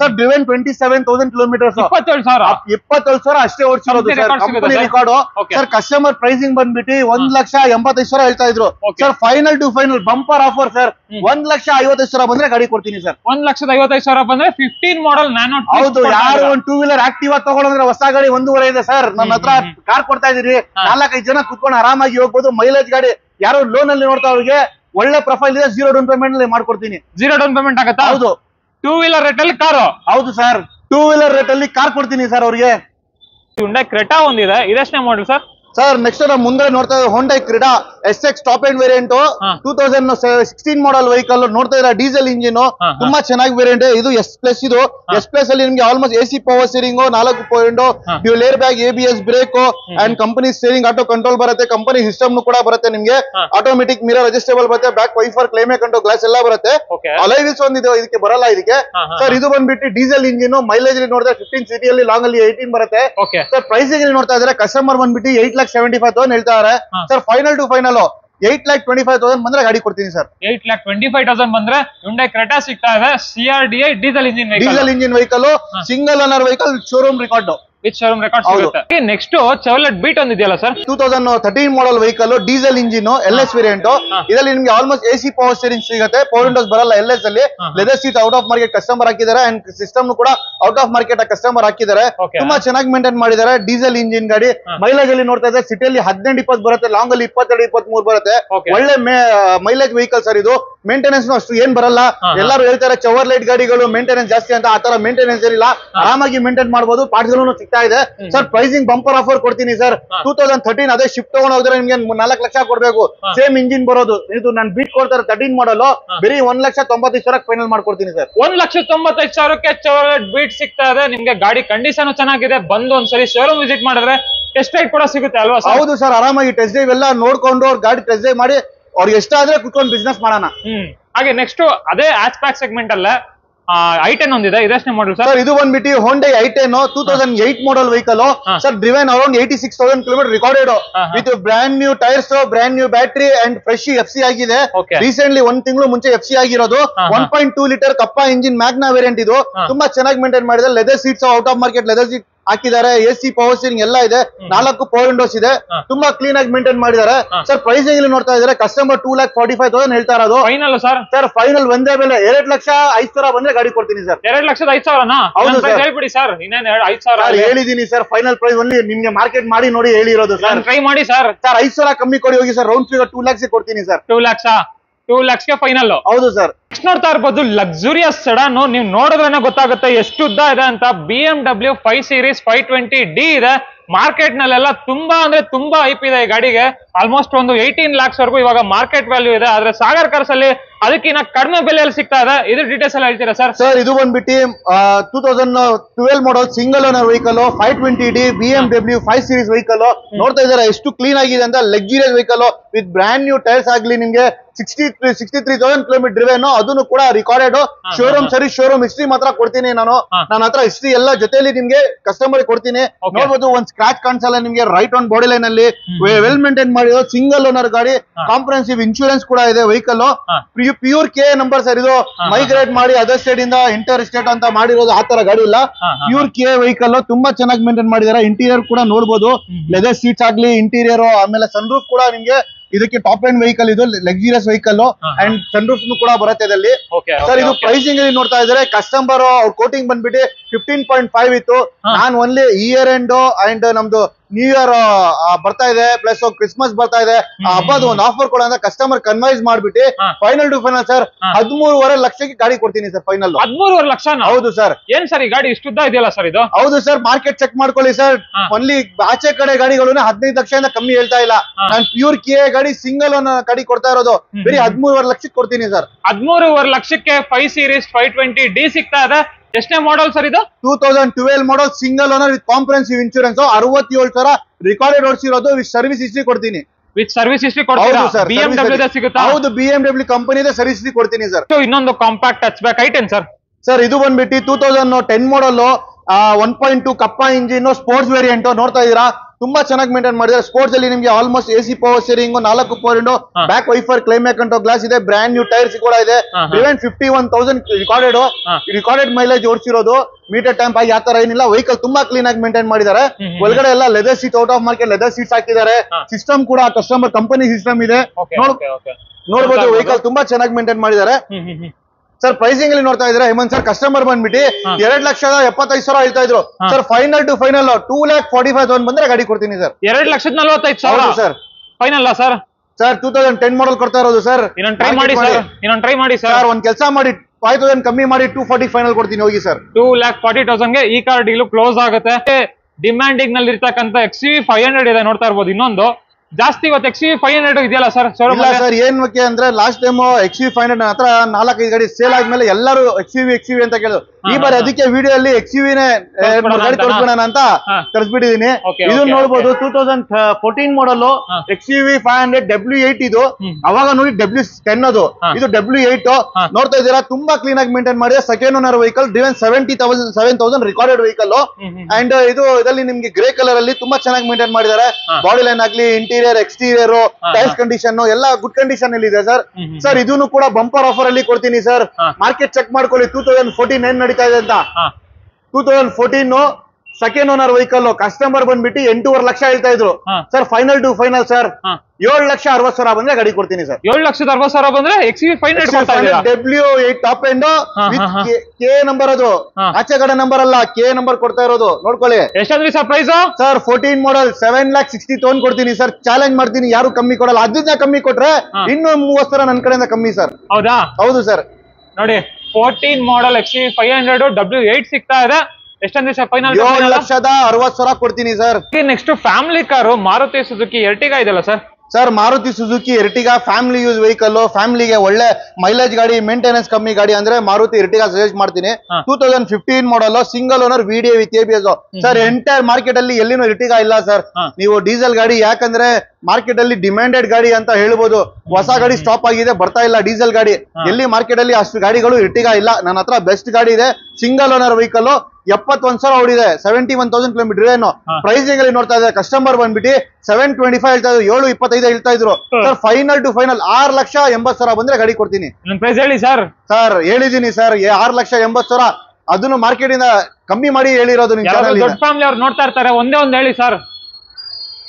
Sir driven twenty seven thousand kilometres ಇಪ್ಪತ್ತೇಳು ಸಾವಿರ? ಅಷ್ಟೇ ಓಡಿಸಿರೋದು sir company? Record sir customer pricing ಬಂದ್ಬಿಟ್ಟು ಒಂದ್ ಲಕ್ಷ ಎಂಬತ್ತೈದು ಸಾವಿರ ಹೇಳ್ತಾ ಇದ್ರು. Sir final to final bumper offer sir. ಒಂದ್ ಲಕ್ಷ ಐವತ್ತೈದು ಸಾವಿರ ಬಂದ್ರೆ ಗಾಡಿ ಕೊಡ್ತೀನಿ ಸರ್ ಒಂದ್ ಲಕ್ಷದ ಐವತ್ತೈದು ಸಾವಿರ ಬಂದ್ರೆ ಫಿಫ್ಟೀನ್ ಮಾಡಲ್ ನಾನು ಹೌದು ಯಾರು ಒಂದ್ ಟೂ ವೀಲರ್ ಆಕ್ಟಿವ್ ತಗೊಳಂದ್ರೆ ಹೊಸ ಗಾಡಿ ಒಂದೂವರೆ ಇದೆ ಸರ್ ನನ್ನ ಹತ್ರ. ಕಾರ್ ಕೊಡ್ತಾ ಇದೀರಿ. ನಾಲ್ಕೈದು ಜನ ಕುತ್ಕೊಂಡು ಆರಾಮಾಗಿ ಹೋಗ್ಬೋದು. ಮೈಲೇಜ್ ಗಾಡಿ ಯಾರು ಲೋನ್ ಅಲ್ಲಿ ನೋಡ್ತಾ ಅವ್ರಿಗೆ ಒಳ್ಳೆ ಪ್ರೊಫೈಲ್ ಇದೆ ಜೀರೋ ಡೌನ್ ಪೇಮೆಂಟ್ ಅಲ್ಲಿ ಮಾಡ್ಕೊಡ್ತೀನಿ. ಜೀರೋ ಡೌನ್ ಪೇಮೆಂಟ್ ಆಗುತ್ತಾ? ಹೌದು. ಟೂ ವೀಲರ್ ರೇಟ್ ಅಲ್ಲಿ ಕಾರು ಹೌದು ಸರ್ ಟೂ ವೀಲರ್ ರೇಟ್ ಅಲ್ಲಿ ಕಾರ್ ಕೊಡ್ತೀನಿ ಸರ್ ಅವ್ರಿಗೆ. ಕ್ರೆಟಾ ಒಂದಿದೆ ಇದೆಷ್ಟನೇ ಮಾಡಲ್ ಸರ್ ಸರ್ ನೆಕ್ಸ್ಟ್ ನಾವು ಮುಂದೆ ನೋಡ್ತಾ ಇದ್ದೀವಿ Hyundai Creta S X top end variant. Two thousand sixteen model vehicle ನೋಡ್ತಾ ಇದ್ರೆ ಡೀಸೆಲ್ ಇಂಜಿನ್. ತುಂಬಾ ಚೆನ್ನಾಗಿ ವೇರಿಯಂಟ್ ಇದು ಎಸ್ ಪ್ಲಸ್ ಇದು. ಎಸ್ ಪ್ಲಸ್ ಅಲ್ಲಿ ನಿಮ್ಗೆ ಆಲ್ಮೋಸ್ಟ್ ಎಸಿ ಪವರ್ ಸ್ಟೀರಿಂಗ್ ನಾಲ್ಕು ಪಾಯಿಂಟ್ ನೀವು air bag A B S brake and company steering auto control ಬರುತ್ತೆ. ಕಂಪನಿ ಸಿಸ್ಟಮ್ ಕೂಡ ಬರುತ್ತೆ ನಿಮ್ಗೆ. ಆಟೋಮೆಟಿಕ್ ಮಿರರ್ ಅಡ್ಜಸ್ಟೇಬಲ್ ಬರುತ್ತೆ. Back wiper climate control glass ಎಲ್ಲ ಬರುತ್ತೆ. ಅಲೈವಿಸ್ ಒಂದಿದೆ ಇದಕ್ಕೆ ಬರಲ್ಲ ಇದಕ್ಕೆ. ಸರ್ ಇದು ಬಂದ್ಬಿಟ್ಟು ಡೀಸೆಲ್ ಇಂಜಿನ್ ಮೈಲೇಜ್ ನೋಡಿದ್ರೆ ಫಿಫ್ಟೀನ್ ಸಿಟಿಯಲ್ಲಿ ಲಾಂಗ್ ಅಲ್ಲಿ ಏಯ್ಟೀನ್ ಬರುತ್ತೆ. ಸರ್ ಪ್ರೈಸಿಂಗ್ ನೋಡ್ತಾ ಇದ್ರೆ ಕಸ್ಟಮರ್ ಬಂದ್ಬಿಟ್ಟು eight lakh seventy five thousand ಹೇಳ್ತಾರೆ sir final to final eight lakh twenty five thousand ಬಂದ್ರೆ ಗಾಡಿ ಕೊಡ್ತೀನಿ sir eight lakh twenty five thousand ಬಂದ್ರೆ ಹುಂಡೈ ಕ್ರೆಟಾ ಸಿಗ್ತಾ ಇದೆ C R D I diesel engine diesel engine vehicle single owner vehicle showroom record with showroom record ಸಿಗುತ್ತೆ? Next Chevrolet beet ಒಂದಿದೆಯಲ್ಲ sir two thousand thirteen model vehicle diesel engine L S variant. ಇದರಲ್ಲಿ ನಿಮ್ಗೆ almost AC C power steering ಸಿಗುತ್ತೆ. Power windows ಬರಲ್ಲ L S ಅಲ್ಲಿ. Leather seat out of market customer ಹಾಕಿದ್ದಾರೆ. And system ಕೂಡ out of market customer ಹಾಕಿದ್ದಾರೆ. ತುಂಬಾ ಚೆನ್ನಾಗಿ ಮೇಂಟೈನ್ ಮಾಡಿದ್ದಾರೆ ಡೀಸೆಲ್ ಇಂಜಿನ್ ಗಾಡಿ. ಮೈಲೇಜ್ ಅಲ್ಲಿ ನೋಡ್ತಾ ಇದ್ದಾರೆ ಸಿಟಿಯಲ್ಲಿ ಹದಿನೆಂಟು ಇಪ್ಪತ್ತು ಬರುತ್ತೆ. ಲಾಂಗ್ ಅಲ್ಲಿ ಇಪ್ಪತ್ತೆರಡು ಇಪ್ಪತ್ತ್ ಮೂರು ಬರುತ್ತೆ. ಒಳ್ಳೆ ಮೈಲೇಜ್ ವೆಹಿಕಲ್ ಸರ್ ಇದು. ಮೇಂಟೆನೆನ್ಸ್ ಅಷ್ಟು ಏನ್ ಬರಲ್ಲ. ಎಲ್ಲರೂ ಹೇಳ್ತಾರೆ ಚವರ್ ಲೈಟ್ ಗಾಡಿಗಳು ಮೇಂಟೆನೆನ್ಸ್ ಜಾಸ್ತಿ ಅಂತ. ಆ ತರ ಮೇಂಟೆನೆನ್ಸ್ ಇರಲಿಲ್ಲ ಆರಾಮಾಗಿ ಮೇಂಟೈನ್ ಮಾಡಬಹುದು ಪಾರ್ಟ್ಸ್ ಸಿಗ್ತಾ ಇದೆ. ಸರ್ ಪ್ರೈಸಿಂಗ್ ಬಂಪರ್ ಆಫರ್ ಕೊಡ್ತೀನಿ ಸರ್. ಟೂ ತೌಸಂಡ್ ಥರ್ಟೀನ್ ಅದೇ ಶಿಫ್ಟ್ ತಗೊಂಡ್ ಹೋದ್ರೆ ನಿಮ್ಗೆ ನಾಲ್ಕು ಲಕ್ಷ ಕೊಡ್ಬೇಕು. ಸೇಮ್ ಇಂಜಿನ್ ಬರೋದು. ಇದು ನಾನು ಬಿಟ್ ಕೊಡ್ತಾರೆ ತರ್ಟೀನ್ ಮಾಡಲು. ಬರೀ ಒಂದ್ ಲಕ್ಷ ತೊಂಬತ್ತೈದು ಸಾವಿರ ಫೈನಲ್ ಮಾಡ್ಕೊಡ್ತೀನಿ ಸರ್. ಒಂದ್ ಲಕ್ಷ ತೊಂಬತ್ತೈದು ಸಾವಿರಕ್ಕೆ ಬೀಟ್ ಸಿಗ್ತಾ ಇದೆ. ನಿಮ್ಗೆ ಗಾಡಿ ಕಂಡೀಷನ್ ಚೆನ್ನಾಗಿದೆ. ಬಂದು ಒಂದ್ಸರಿ ಶೋರೂಮ್ ವಿಸಿಟ್ ಮಾಡಿದ್ರೆ ಟೆಸ್ಟ್ ರೈಡ್ ಕೂಡ ಸಿಗುತ್ತೆ ಅಲ್ವಾ ಹೌದು ಸರ್ ಆರಾಮಾಗಿ ಟೆಸ್ಟ್ ಡ್ರೈವ್ ಎಲ್ಲ ನೋಡ್ಕೊಂಡು ಅವ್ರ ಗಾಡಿ ಟೆಸ್ಟ್ ಡ್ರೈವ್ ಮಾಡಿ ಅವ್ರಿಗೆ ಎಷ್ಟಾದ್ರೆ ಕುತ್ಕೊಂಡು ಬಿಸ್ನೆಸ್ ಮಾಡೋಣ. ಹ್ಮ್. ಹಾಗೆ ನೆಕ್ಸ್ಟ್ ಅದೇ ಆಸ್ಪ್ಯಾಕ್ ಸೆಗ್ಮೆಂಟ್ ಅಲ್ಲೇ ಐ ಟೆನ್ ಒಂದಿದೆ ಇದೆಷ್ಟನೇ ಮಾಡಲ್ ಸರ್ ಇದು ಬಂದ್ಬಿಟ್ಟು Hyundai I ten two thousand eight model vehicle sir driven around eighty six thousand kilometre recorded. With brand new tyres brand new battery and fresh F C ಆಗಿದೆ. Recently ಒಂದ್ ತಿಂಗಳು ಮುಂಚೆ F C ಆಗಿರೋದು. One point two litre Kappa engine Magna variant ಇದು. ತುಂಬಾ ಚೆನ್ನಾಗಿ maintain ಮಾಡಿದೆ leather seats out of market leather seat ಹಾಕಿದ್ದಾರೆ ಎ ಸಿ ಪವರ್ ಸ್ಟೀರಿಂಗ್ ಎಲ್ಲ ಇದೆ. ನಾಲ್ಕು ಪವರ್ ವಿಂಡೋಸ್ ಇದೆ. ತುಂಬಾ ಕ್ಲೀನ್ ಆಗಿ ಮೇಂಟೈನ್ ಮಾಡಿದ್ದಾರೆ. ಸರ್ ಪ್ರೈಸಿಂಗ್ ಇಲ್ಲಿ ನೋಡ್ತಾ ಇದ್ದಾರೆ? Customer two lakh forty five thousand ಹೇಳ್ತಾ ಇರೋದು. ಫೈನಲ್ ಸರ್ ಸರ್ ಫೈನಲ್ ಒಂದೇ ಬೆಲೆ. ಎರಡ್ ಲಕ್ಷ ಐದ್ ಸಾವಿರ ಬಂದ್ರೆ ಗಾಡಿ ಕೊಡ್ತೀನಿ ಸರ್ ಎರಡ್ ಲಕ್ಷದ ಐದ್ ಸಾವಿರನಾ? ಹೌದು ಪ್ರೈಸ್ sir. ಹೇಳ್ಬಿಡಿ ಸರ್ ಇನ್ನೇನ್ ಎರಡ್ ಐದ್ ಸಾವಿರ ಸರ್ ಹೇಳಿದೀನಿ ಸರ್ ಫೈನಲ್ ಪ್ರೈಸ್ ಒಂದು ನಿಮ್ಗೆ ಮಾರ್ಕೆಟ್ ಮಾಡಿ ನೋಡಿ ಹೇಳಿರೋದು ಸರ್ ಟ್ರೈ ಮಾಡಿ ಸರ್ ಸರ್ ಐದ್ ಸಾವಿರ ಕಮ್ಮಿ ಕೊಡಿ ಹೋಗಿ sir round figure two lakhs ಕೊಡ್ತೀನಿ ಸರ್ ಟೂ ಲ್ಯಾಕ್ಸ್ ಟೂ ಲ್ಯಾಕ್ಸ್ಗೆ ಫೈನಲ್ ಹೌದು ಸರ್ ನೆಕ್ಸ್ಟ್ ನೋಡ್ತಾ ಇರ್ಬೋದು ಲಕ್ಸುರಿಯಸ್ ಸಡನ್ ನೀವು ನೋಡಿದ್ರೇನೆ ಗೊತ್ತಾಗುತ್ತೆ ಎಷ್ಟು ಉದ್ದ ಇದೆ ಅಂತ B M W five series five twenty D ಇದೆ. ಮಾರ್ಕೆಟ್ ನಲ್ಲೆಲ್ಲ ತುಂಬಾ ಅಂದ್ರೆ ತುಂಬಾ ಐಪ್ ಇದೆ ಈ ಗಾಡಿಗೆ. ಆಲ್ಮೋಸ್ಟ್ ಒಂದು ಏಯ್ಟೀನ್ ಲ್ಯಾಕ್ಸ್ ವರೆಗೂ ಇವಾಗ ಮಾರ್ಕೆಟ್ ವ್ಯಾಲ್ಯೂ ಇದೆ. ಆದ್ರೆ ಸಾಗರ್ ಕಾರ್ಸ್ ಅಲ್ಲಿ ಅದಕ್ಕಿಂತ ಕಡಿಮೆ ಬೆಲೆಯಲ್ಲಿ ಸಿಗ್ತಾ ಇದೆ. ಇದ್ರ ಡೀಟೇಲ್ಸ್ ಎಲ್ಲ ಹೇಳ್ತೀರಾ ಸರ್ ಸರ್ ಇದು ಬಂದ್ಬಿಟ್ಟು two thousand twelve model single owner vehicle five twenty D B M W five series vehicle ನೋಡ್ತಾ ಇದ್ದಾರೆ ಎಷ್ಟು ಕ್ಲೀನ್ ಆಗಿದೆ ಅಂತ? Luxurious vehicle with brand new tyres ಆಗ್ಲಿ ನಿಮ್ಗೆ sixty three sixty three thousand kilometre driven ಅದನ್ನು ಕೂಡ ರಿಕಾರ್ಡೆಡ್ ಶೋರೂಮ್ ಸರಿ ಶೋರೂಮ್ ಹಿಸ್ಟ್ರಿ ಮಾತ್ರ ಕೊಡ್ತೀನಿ ನಾನು. ನನ್ನ ಹತ್ರ ಹಿಸ್ಟ್ರಿ ಎಲ್ಲ ಜೊತೆಯಲ್ಲಿ ನಿಮ್ಗೆ ಕಸ್ಟಮರ್ ಕೊಡ್ತೀನಿ. ನೋಡ್ಬೋದು ಒಂದ್ ಸ್ಕ್ರಾಚ್ ಕಾಣಿಸಲ್ಲ ನಿಮಗೆ ರೈಟ್ ಆನ್ ಬಾಡಿ ಲೈನ್ ಅಲ್ಲಿ ವೆಲ್ ಮೇಂಟೈನ್ ಮಾಡಿರೋ ಸಿಂಗಲ್ ಓನರ್ ಗಾಡಿ ಕಾಂಪ್ರಹೆನ್ಸಿವ್ ಇನ್ಶೂರೆನ್ಸ್ ಕೂಡ ಇದೆ vehicle. Pure K number sir ಇದು. ಮೈಗ್ರೇಟ್ ಮಾಡಿ ಅದರ್ ಸ್ಟೇಟ್ ಇಂದ ಇಂಟರ್ ಸ್ಟೇಟ್ ಅಂತ ಮಾಡಿರೋದು ಆ ತರ ಗಾಡಿ ಇಲ್ಲ. ಪ್ಯೂರ್ ಕೆ ವೆಹಿಕಲ್ ತುಂಬಾ ಚೆನ್ನಾಗಿ ಮೇಂಟೈನ್ ಮಾಡಿದ್ದಾರೆ. ಇಂಟೀರಿಯರ್ ಕೂಡ ನೋಡಬಹುದು ಲೆದರ್ ಸೀಟ್ಸ್ ಆಗ್ಲಿ ಇಂಟೀರಿಯರ್ ಆಮೇಲೆ ಸನ್ರೂಫ್ ಕೂಡ ನಿಮ್ಗೆ ಇದಕ್ಕೆ ಟಾಪ್ ಎಂಡ್ ವೆಹಿಕಲ್ ಇದು ಲಕ್ಸುರಿಯಸ್ ವೆಹಿಕಲ್. ಅಂಡ್ ಸನ್ರೂಫ್ ಕೂಡ ಬರುತ್ತೆ ಇದರಲ್ಲಿ ಸರ್ ಇದು ಪ್ರೈಸಿಂಗ್ ಅಲ್ಲಿ ನೋಡ್ತಾ ಇದ್ರೆ ಕಸ್ಟಮರ್ ಅವ್ರ ಕೋಟಿಂಗ್ ಬಂದ್ಬಿಟ್ಟು ಫಿಫ್ಟೀನ್ ಪಾಯಿಂಟ್ ಫೈವ್ ಇತ್ತು. ನಾನ್ ಓನ್ಲಿ ಇಯರ್ ಎಂಡ್ ಅಂಡ್ ನಮ್ದು ನ್ಯೂ ಇಯರ್ ಬರ್ತಾ ಇದೆ ಪ್ಲಸ್ ಕ್ರಿಸ್ಮಸ್ ಬರ್ತಾ ಇದೆ. ಆ ಹಬ್ಬದ ಒಂದು ಆಫರ್ ಕೊಡ ಅಂತ ಕಸ್ಟಮರ್ ಕನ್ವೈಸ್ ಮಾಡ್ಬಿಟ್ಟು ಫೈನಲ್ ಟು ಫೈನಲ್ ಸರ್. ಹದಿಮೂರುವರೆ ಲಕ್ಷಕ್ಕೆ ಗಾಡಿ ಕೊಡ್ತೀನಿ ಸರ್ ಫೈನಲ್ ಹದಿಮೂರುವರೆ ಲಕ್ಷ ಹೌದು ಸರ್ ಏನ್ ಸರ್ ಈ ಗಾಡಿ ಇಷ್ಟು ಇದೆಯಲ್ಲ ಸರ್ ಇದು? ಹೌದು ಸರ್ ಮಾರ್ಕೆಟ್ ಚೆಕ್ ಮಾಡ್ಕೊಳ್ಳಿ ಸರ್ ಓನ್ಲಿ ಒನ್ಲಿ ಆಚೆ ಕಡೆ ಗಾಡಿಗಳು ಹದಿನೈದು ಲಕ್ಷದಿಂದ ಕಮ್ಮಿ ಹೇಳ್ತಾ ಇಲ್ಲ. ನಾನು ಪ್ಯೂರ್ ಕೆ ಗಾಡಿ ಸಿಂಗಲ್ ಒನ್ ಗಾಡಿ ಕೊಡ್ತಾ ಇರೋದು. ಬರೀ ಹದಿಮೂರುವರೆ ಲಕ್ಷಕ್ಕೆ ಕೊಡ್ತೀನಿ ಸರ್ ಹದಿಮೂರುವರೆ ಲಕ್ಷಕ್ಕೆ five series five twenty D ಸಿಗ್ತಾ ಇದೆ. ಎಷ್ಟನೇ ಮಾಡಲ್ ಸರ್ ಇದು? Two thousand twelve model single owner with comprehensive insurance ಅರವತ್ತೇಳು ಸಾವಿರ ರಿಕಾರ್ಡೆಡ್ ಓಡಿಸಿರೋದು ವಿತ್ ಸರ್ವಿಸ್ ಹಿಸ್ಟ್ರಿ ಕೊಡ್ತೀನಿ. ವಿತ್ ಸರ್ವಿಸ್ ಹಿಸ್ಟ್ರಿ ಹೌದು ಕೊಡ್ತೀರಾ ಸರ್ ಬಿ ಎಂ ಡಬ್ಲ್ಯೂ ಸಿಗುತ್ತಾ? ಹೌದು ಬಿ ಎಂ ಡಬ್ಲ್ಯೂ ಕಂಪನಿದೆ ಸರ್ವಿಸ್ ಕೊಡ್ತೀನಿ ಸರ್ So, ಇನ್ನೊಂದು compact hatchback I ten sir sir ಇದು ಬಂದ್ಬಿಟ್ಟು two thousand ten model one point two Kappa engine sports variant ನೋಡ್ತಾ ಇದೀರಾ ತುಂಬಾ ಚೆನ್ನಾಗಿ ಮೇಂಟೈನ್ ಮಾಡಿದ್ದಾರೆ. ಸ್ಪೋರ್ಟ್ಸ್ ಅಲ್ಲಿ ನಿಮ್ಗೆ almost A C power steering ನಾಲ್ಕು power back wiper climate auto glass ಇದೆ ಬ್ರಾಂಡ್ ನ್ಯೂ ಟೈರ್ಸ್ ಕೂಡ ಇದೆ. Even. Fifty one thousand recorded. Recorded mileage ಓಡಿಸಿರೋದು. Meter time ಆಗಿ ಆತರ ಏನಿಲ್ಲ. ವೆಹಿಕಲ್ ತುಂಬಾ ಕ್ಲೀನ್ ಆಗಿ ಮೇಂಟೈನ್ ಮಾಡಿದ್ದಾರೆ. ಒಳಗಡೆ ಎಲ್ಲ leather seat out of market leather seats ಹಾಕಿದ್ದಾರೆ. ಸಿಸ್ಟಮ್ ಕೂಡ ಕಸ್ಟಮರ್ ಕಂಪನಿ ಸಿಸ್ಟಮ್ ಇದೆ. ನೋಡ್ಬೋದು ವೆಹಿಕಲ್ ತುಂಬಾ ಚೆನ್ನಾಗಿ ಮೇಂಟೈನ್ ಮಾಡಿದ್ದಾರೆ. ಸರ್ ಪ್ರೈಸಿಂಗ್ ಅಲ್ಲಿ ನೋಡ್ತಾ ಇದ್ರೆ ಹೇಮಂತ್ ಸರ್ ಕಸ್ಟಮರ್ ಬಂದ್ಬಿಟ್ಟು. ಎರಡ್ ಲಕ್ಷದ ಎಪ್ಪತ್ತೈದು ಸಾವಿರ ಹೇಳ್ತಾ ಇದ್ರು. Sir final to final two lakh forty five thousand ಬಂದ್ರೆ ಗಾಡಿ ಕೊಡ್ತೀನಿ ಸರ್ ಎರಡ್ ಲಕ್ಷದ ನಲ್ವತ್ತೈದು ಸಾವಿರ? Sir final sir sir two thousand ten model ಕೊಡ್ತಾ ಇರೋದು ಸರ್ ಇನ್ನೊಂದು ಟ್ರೈ ಮಾಡಿ ಸರ್ ಇನ್ನೊಂದು ಟ್ರೈ ಮಾಡಿ ಸರ್ ಒಂದ್ ಕೆಲಸ ಮಾಡಿ ಫೈವ್ ತೌಸಂಡ್ ಕಮ್ಮಿ ಮಾಡಿ ಟೂ ಫಾರ್ಟಿ ಫೈನಲ್ ಕೊಡ್ತೀನಿ ಹೋಗಿ ಸರ್ ಟೂ ಲ್ಯಾಕ್ ಫಾರ್ಟಿ ತೌಸಂಡ್ಗೆ ಈ ಕಾರ್ ಡೀಲು ಕ್ಲೋಸ್ ಆಗುತ್ತೆ. ಡಿಮ್ಯಾಂಡಿಂಗ್ನಲ್ಲಿ ಇರ್ತಕ್ಕಂಥ ಎಕ್ಸಿ ವಿ ಫೈವ್ ಹಂಡ್ರೆಡ್ ಇದೆ ನೋಡ್ತಾ ಇರ್ಬೋದು ಇನ್ನೊಂದು. ಜಾಸ್ತಿ ಇವತ್ತು ಎಕ್ಸ್ ಫೈವ್ ಹಂಡ್ರೆಡ್ ಇದೆಯಲ್ಲ ಸರ್ ಇಲ್ಲ ಸರ್ ಏನ್ ಮುಖ್ಯ ಅಂದ್ರೆ last time X V five hundred ಹತ್ರ ನಾಲ್ಕೈದು ಗಾಡಿ ಸೇಲ್ ಆದ್ಮೇಲೆ ಎಲ್ಲರೂ ಎಕ್ಸ್ ವಿ ಎಕ್ಸ್ ವಿ ಅಂತ ಕೇಳಿದ್ರು ಈ ಬಾರಿ. ಅದಕ್ಕೆ ವಿಡಿಯೋ ಅಲ್ಲಿ ಎಕ್ಸ್ ವಿನೇ ಗಾಡಿ? ತೋರಿಸ್ಬಿಡೋಣ ಅಂತ. ತರಿಸ್ಬಿಟ್ಟಿದೀನಿ. ಇದು ನೋಡ್ಬೋದು two thousand fourteen model. X V five hundred W eight ಇದು. ಅವಾಗ ನೋಡಿ ಡಬ್ಲ್ಯೂ ಟೆನ್ ಅದು. ಇದು ಡಬ್ಲ್ಯೂ ಏಟ್ ನೋಡ್ತಾ ಇದ್ದೀರಾ ತುಂಬಾ ಕ್ಲೀನ್ ಆಗಿ ಮೇಂಟೈನ್ ಮಾಡಿದೆ. Second owner vehicle driven seventy thousand seven thousand recorded vehicle. And ಇದು ಇದರಲ್ಲಿ ನಿಮ್ಗೆ ಗ್ರೇ ಕಲರ್ ಅಲ್ಲಿ ತುಂಬಾ ಚೆನ್ನಾಗಿ ಮೇಂಟೈನ್ ಮಾಡಿದ್ದಾರೆ. ಬಾಡಿ ಲೈನ್ ಆಗ್ಲಿ ಇಂಟೀರಿಯರ್ ಎಕ್ಸ್ಟೀರಿಯರ್ ಟೈಸ್ ಕಂಡೀಷನ್ ಎಲ್ಲ ಗುಡ್ ಕಂಡೀಷನ್ ಅಲ್ಲಿ ಇದೆ ಸರ್. ಸರ್ ಇದನ್ನು ಕೂಡ ಬಂಪರ್ ಆಫರ್ ಅಲ್ಲಿ ಕೊಡ್ತೀನಿ ಸರ್ ಮಾರ್ಕೆಟ್ ಚೆಕ್ ಮಾಡ್ಕೊಳ್ಳಿ ಟೂ ತೌಸಂಡ್ ಫೋರ್ಟೀನ್ ಏನ್ ನಡೀತಾ ಇದೆ ಅಂತ. Two thousand fourteen second owner vehicle customer ಬಂದ್ಬಿಟ್ಟು ಎಂಟೂವರೆ ಲಕ್ಷ ಹೇಳ್ತಾ ಇದ್ರು. Sir final to final sir ಏಳು ಲಕ್ಷ ಅರವತ್ತು ಸಾವಿರ ಬಂದ್ರೆ ಗಾಡಿ ಕೊಡ್ತೀನಿ ಸರ್ ಏಳು ಲಕ್ಷದ ಅರವತ್ತು ಸಾವಿರ ಬಂದ್ರೆ X final W eight top end. K number ಅದು. ಆಚೆ ಕಡೆ ನಂಬರ್ ಅಲ್ಲ ಕೆ ನಂಬರ್ ಕೊಡ್ತಾ ಇರೋದು. ನೋಡ್ಕೊಳ್ಳಿ. ಎಷ್ಟಂದ್ರಿ sir price sir fourteen model seven lakh sixty ತಗೊಂಡ್ ಕೊಡ್ತೀನಿ ಸರ್ ಚಾಲೆಂಜ್ ಮಾಡ್ತೀನಿ ಯಾರು ಕಮ್ಮಿ ಕೊಡಲ್ಲ. ಅದನ್ನ ಕಮ್ಮಿ ಕೊಟ್ರೆ ಇನ್ನೂ ಮೂವತ್ತು ಸಾವಿರ ನನ್ನ ಕಡೆಯಿಂದ ಕಮ್ಮಿ ಸರ್ ಹೌದಾ? ಹೌದು ಸರ್ ನೋಡಿ fourteen model X five hundred W eight ಸಿಗ್ತಾ ಇದೆ. ಎಷ್ಟಂದ್ರಿ ಸರ್ ಫೈನಲ್ ಏಳು ಲಕ್ಷದ ಅರವತ್ ಸಾವಿರ ಕೊಡ್ತೀನಿ sir. Next family car Maruti Suzuki Ertiga ಇದೆಯಲ್ಲ sir? Sir Maruti Suzuki Ertiga family use vehicle ಫ್ಯಾಮಿಲಿಗೆ ಒಳ್ಳೆ ಮೈಲೇಜ್ ಗಾಡಿ ಮೇಂಟೆನೆನ್ಸ್ ಕಮ್ಮಿ ಗಾಡಿ ಅಂದ್ರೆ ಮಾರುತಿ ಎರ್ಟಿಗಾ ಸಜೆಸ್ಟ್ ಮಾಡ್ತೀನಿ. Two thousand fifteen model single owner video with ABS sir entire market ಅಲ್ಲಿ ಎಲ್ಲಿನೂ ಎರ್ಟಿಗಾ ಇಲ್ಲ ಸರ್. ನೀವು ಡೀಸೆಲ್ ಗಾಡಿ ಯಾಕಂದ್ರೆ ಮಾರ್ಕೆಟ್ ಅಲ್ಲಿ ಡಿಮ್ಯಾಂಡೆಡ್ ಗಾಡಿ ಅಂತ ಹೇಳ್ಬೋದು. ಹೊಸ ಗಾಡಿ ಸ್ಟಾಪ್ ಆಗಿದೆ ಬರ್ತಾ ಇಲ್ಲ ಡೀಸೆಲ್ ಗಾಡಿ. ಎಲ್ಲಿ ಮಾರ್ಕೆಟ್ ಅಲ್ಲಿ ಅಷ್ಟು ಗಾಡಿಗಳು ಇಟ್ಟಿಗ ಇಲ್ಲ. ನನ್ನ ಹತ್ರ ಬೆಸ್ಟ್ ಗಾಡಿ ಇದೆ ಸಿಂಗಲ್ ಓನರ್ ವೆಹಿಕಲ್ ಎಪ್ಪತ್ತೊಂದ್ ಸಾವಿರ ಓಡಿದೆ ಸೆವೆಂಟಿ ಒನ್ ತೌಸಂಡ್ ಕಿಲೋಮೀಟರ್ ಏನು ಪ್ರೈಸಿಂಗ್ ಅಲ್ಲಿ ನೋಡ್ತಾ ಇದ್ದಾರೆ ಕಸ್ಟಮರ್ ಬಂದ್ಬಿಟ್ಟು ಸೆವೆನ್ ಟ್ವೆಂಟಿ ಫೈವ್ ಹೇಳ್ತಾ ಇದ್ರು ಏಳು ಇಪ್ಪತ್ತೈದು ಹೇಳ್ತಾ ಇದ್ರು. ಸರ್ ಫೈನಲ್ ಟು ಫೈನಲ್ ಆರ್ ಲಕ್ಷ ಎಂಬತ್ ಸಾವಿರ ಬಂದ್ರೆ ಗಾಡಿ ಕೊಡ್ತೀನಿ. ಪ್ರೈಸ್ ಹೇಳಿ ಸರ್ ಸರ್ ಹೇಳಿದೀನಿ ಸರ್ ಆರ್ ಲಕ್ಷ ಎಂಬತ್ ಸಾವಿರ. ಅದನ್ನು ಮಾರ್ಕೆಟ್ ಇಂದ ಕಮ್ಮಿ ಮಾಡಿ ಹೇಳಿರೋದು ನಿಮ್ ದೊಡ್ಡ ಫ್ಯಾಮಿಲಿ ಅವ್ರು ನೋಡ್ತಾ ಇರ್ತಾರೆ ಒಂದೇ ಒಂದ್ ಹೇಳಿ ಸರ್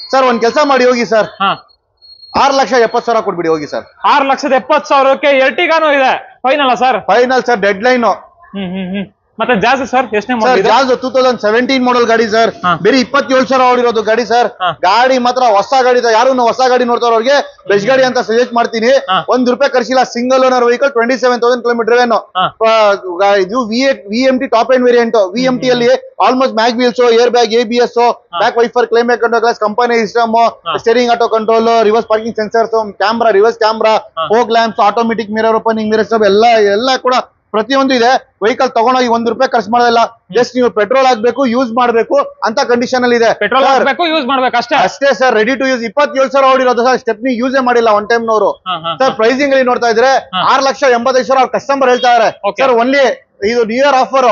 ಸರ್ ಒಂದ್ ಕೆಲಸ ಮಾಡಿ ಹೋಗಿ ಸರ್ ಹಾ. ಆರ್ ಲಕ್ಷ ಎಪ್ಪತ್ ಸಾವಿರ ಕೊಟ್ಬಿಡಿ ಹೋಗಿ ಸರ್ ಆರ್ ಲಕ್ಷದ ಎಪ್ಪತ್ ಸಾವಿರಕ್ಕೆ ಎರ್ಟಿಗಾನು ಇದೆ. Final sir final sir deadline ಹ್ಮ್ ಹ್ಮ್ ಹ್ಮ್. ಮತ್ತೆ ಜಾಸ್ತಿ ಸರ್ ಎಷ್ಟನೇ sir two thousand seventeen model ಗಾಡಿ ಸರ್ ಹಾ. ಬೇರೆ ಇಪ್ಪತ್ತೇಳು ಸಾವಿರ ಓಡಿರೋದು ಗಾಡಿ ಸರ್ ಹಾ. ಗಾಡಿ ಮಾತ್ರ ಹೊಸ ಗಾಡಿ ಇದೆ. ಯಾರು ಹೊಸ ಗಾಡಿ ನೋಡ್ತಾರ ಅವ್ರಿಗೆ ಬೆಸ್ಟ್ ಗಾಡಿ ಅಂತ ಸಜೆಸ್ಟ್ ಮಾಡ್ತೀನಿ ಹಾ. ಒಂದ್ ರೂಪಾಯಿ ಖರ್ಚಿಲ್ಲ single owner vehicle twenty seven thousand kilometre ಏನು ಹಾ. ಇದು V V M T top end variant V M T ಅಲ್ಲಿ almost mag wheels air bag A B S back wiper climate control glass company system steering auto control reverse parking sensors camera reverse camera ಹಾ. Fog lamps automatic mirror opening mirrors ಎಲ್ಲ ಎಲ್ಲ ಕೂಡ ಪ್ರತಿಯೊಂದು ಇದೆ. Vehicle ತಗೊಂಡೋಗಿ ಒಂದ್ ರೂಪಾಯಿ ಖರ್ಚು ಮಾಡೋದಿಲ್ಲ. ಜಸ್ಟ್ ನೀವು ಪೆಟ್ರೋಲ್ ಹಾಕ್ಬೇಕು ಯೂಸ್ ಮಾಡ್ಬೇಕು ಅಂತ ಕಂಡೀಷನ್ ಅಲ್ಲಿ ಇದೆ. ಪೆಟ್ರೋಲ್ ಹಾಕ್ಬೇಕು ಯೂಸ್ ಮಾಡ್ಬೇಕು ಅಷ್ಟೇ? ಅಷ್ಟೇ ಸರ್ ರೆಡಿ ಟು ಯೂಸ್ ಇಪ್ಪತ್ತೇಳು ಸಾವಿರ ಓಡಿರೋದು ಸರ್ ಸ್ಟೆಪ್ನಿ ಯೂಸೇ ಮಾಡಿಲ್ಲ ಒನ್ ಟೈಮ್ ನವರು. ಹಾ, ಸರ್ ಪ್ರೈಸಿಂಗ್ ಅಲ್ಲಿ ನೋಡ್ತಾ ಇದ್ರೆ. ಆರ್ ಲಕ್ಷ ಎಂಬತ್ತೈದು ಸಾವಿರ ಕಸ್ಟಮರ್ ಹೇಳ್ತಾ ಇದಾರೆ. ಸರ್ ಒನ್ಲಿ ಇದು ನ್ಯೂ ಇಯರ್ ಆಫರ್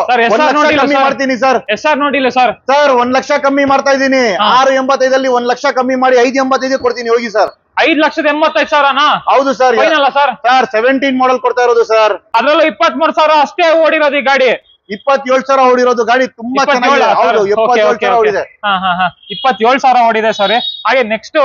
ಕಮ್ಮಿ ಮಾಡ್ತೀನಿ ಸರ್ ಎಸ್ ಆರ್ ನೋಡಿಲ್ಲ ಸರ್ ಸರ್ ಒಂದ್ ಲಕ್ಷ ಕಮ್ಮಿ ಮಾಡ್ತಾ ಇದ್ದೀನಿ. ಹಾ. ಆರು ಎಂಬತ್ತೈದಲ್ಲಿ ಒಂದ್ ಲಕ್ಷ ಕಮ್ಮಿ ಮಾಡಿ ಐದು ಎಂಬತ್ತೈದು ಕೊಡ್ತೀನಿ ಹೋಗಿ ಸರ್ ಐದ್ ಲಕ್ಷದ ಎಂಬತ್ತೈದು ಸಾವಿರನಾ? ಹೌದು ಸರ್. ಏನಲ್ಲ ಸರ್? ಸರ್ ಸೆವೆಂಟೀನ್ ಮಾಡಲ್ ಕೊಡ್ತಾ ಇರೋದು ಸರ್. ಅದ್ರಲ್ಲೂ ಇಪ್ಪತ್ತ್ ಮೂರು ಸಾವಿರ ಅಷ್ಟೇ ಓಡಿರೋದು ಈ ಗಾಡಿ. ಇಪ್ಪತ್ತೇಳು ಸಾವಿರ ಓಡಿರೋದು ಗಾಡಿ ತುಂಬಾ ಇಪ್ಪತ್ತೇಳು ಚೆನ್ನಾಗಿದೆ. ಹೌದು ಎಪ್ಪತ್ತೇಳು ಸಾವಿರ ಓಡಿದೆ. ಇಪ್ಪತ್ತೇಳು ಸಾವಿರ ಓಡಿದೆ ಸಾರಿ ಹಾಗೆ ನೆಕ್ಸ್ಟ್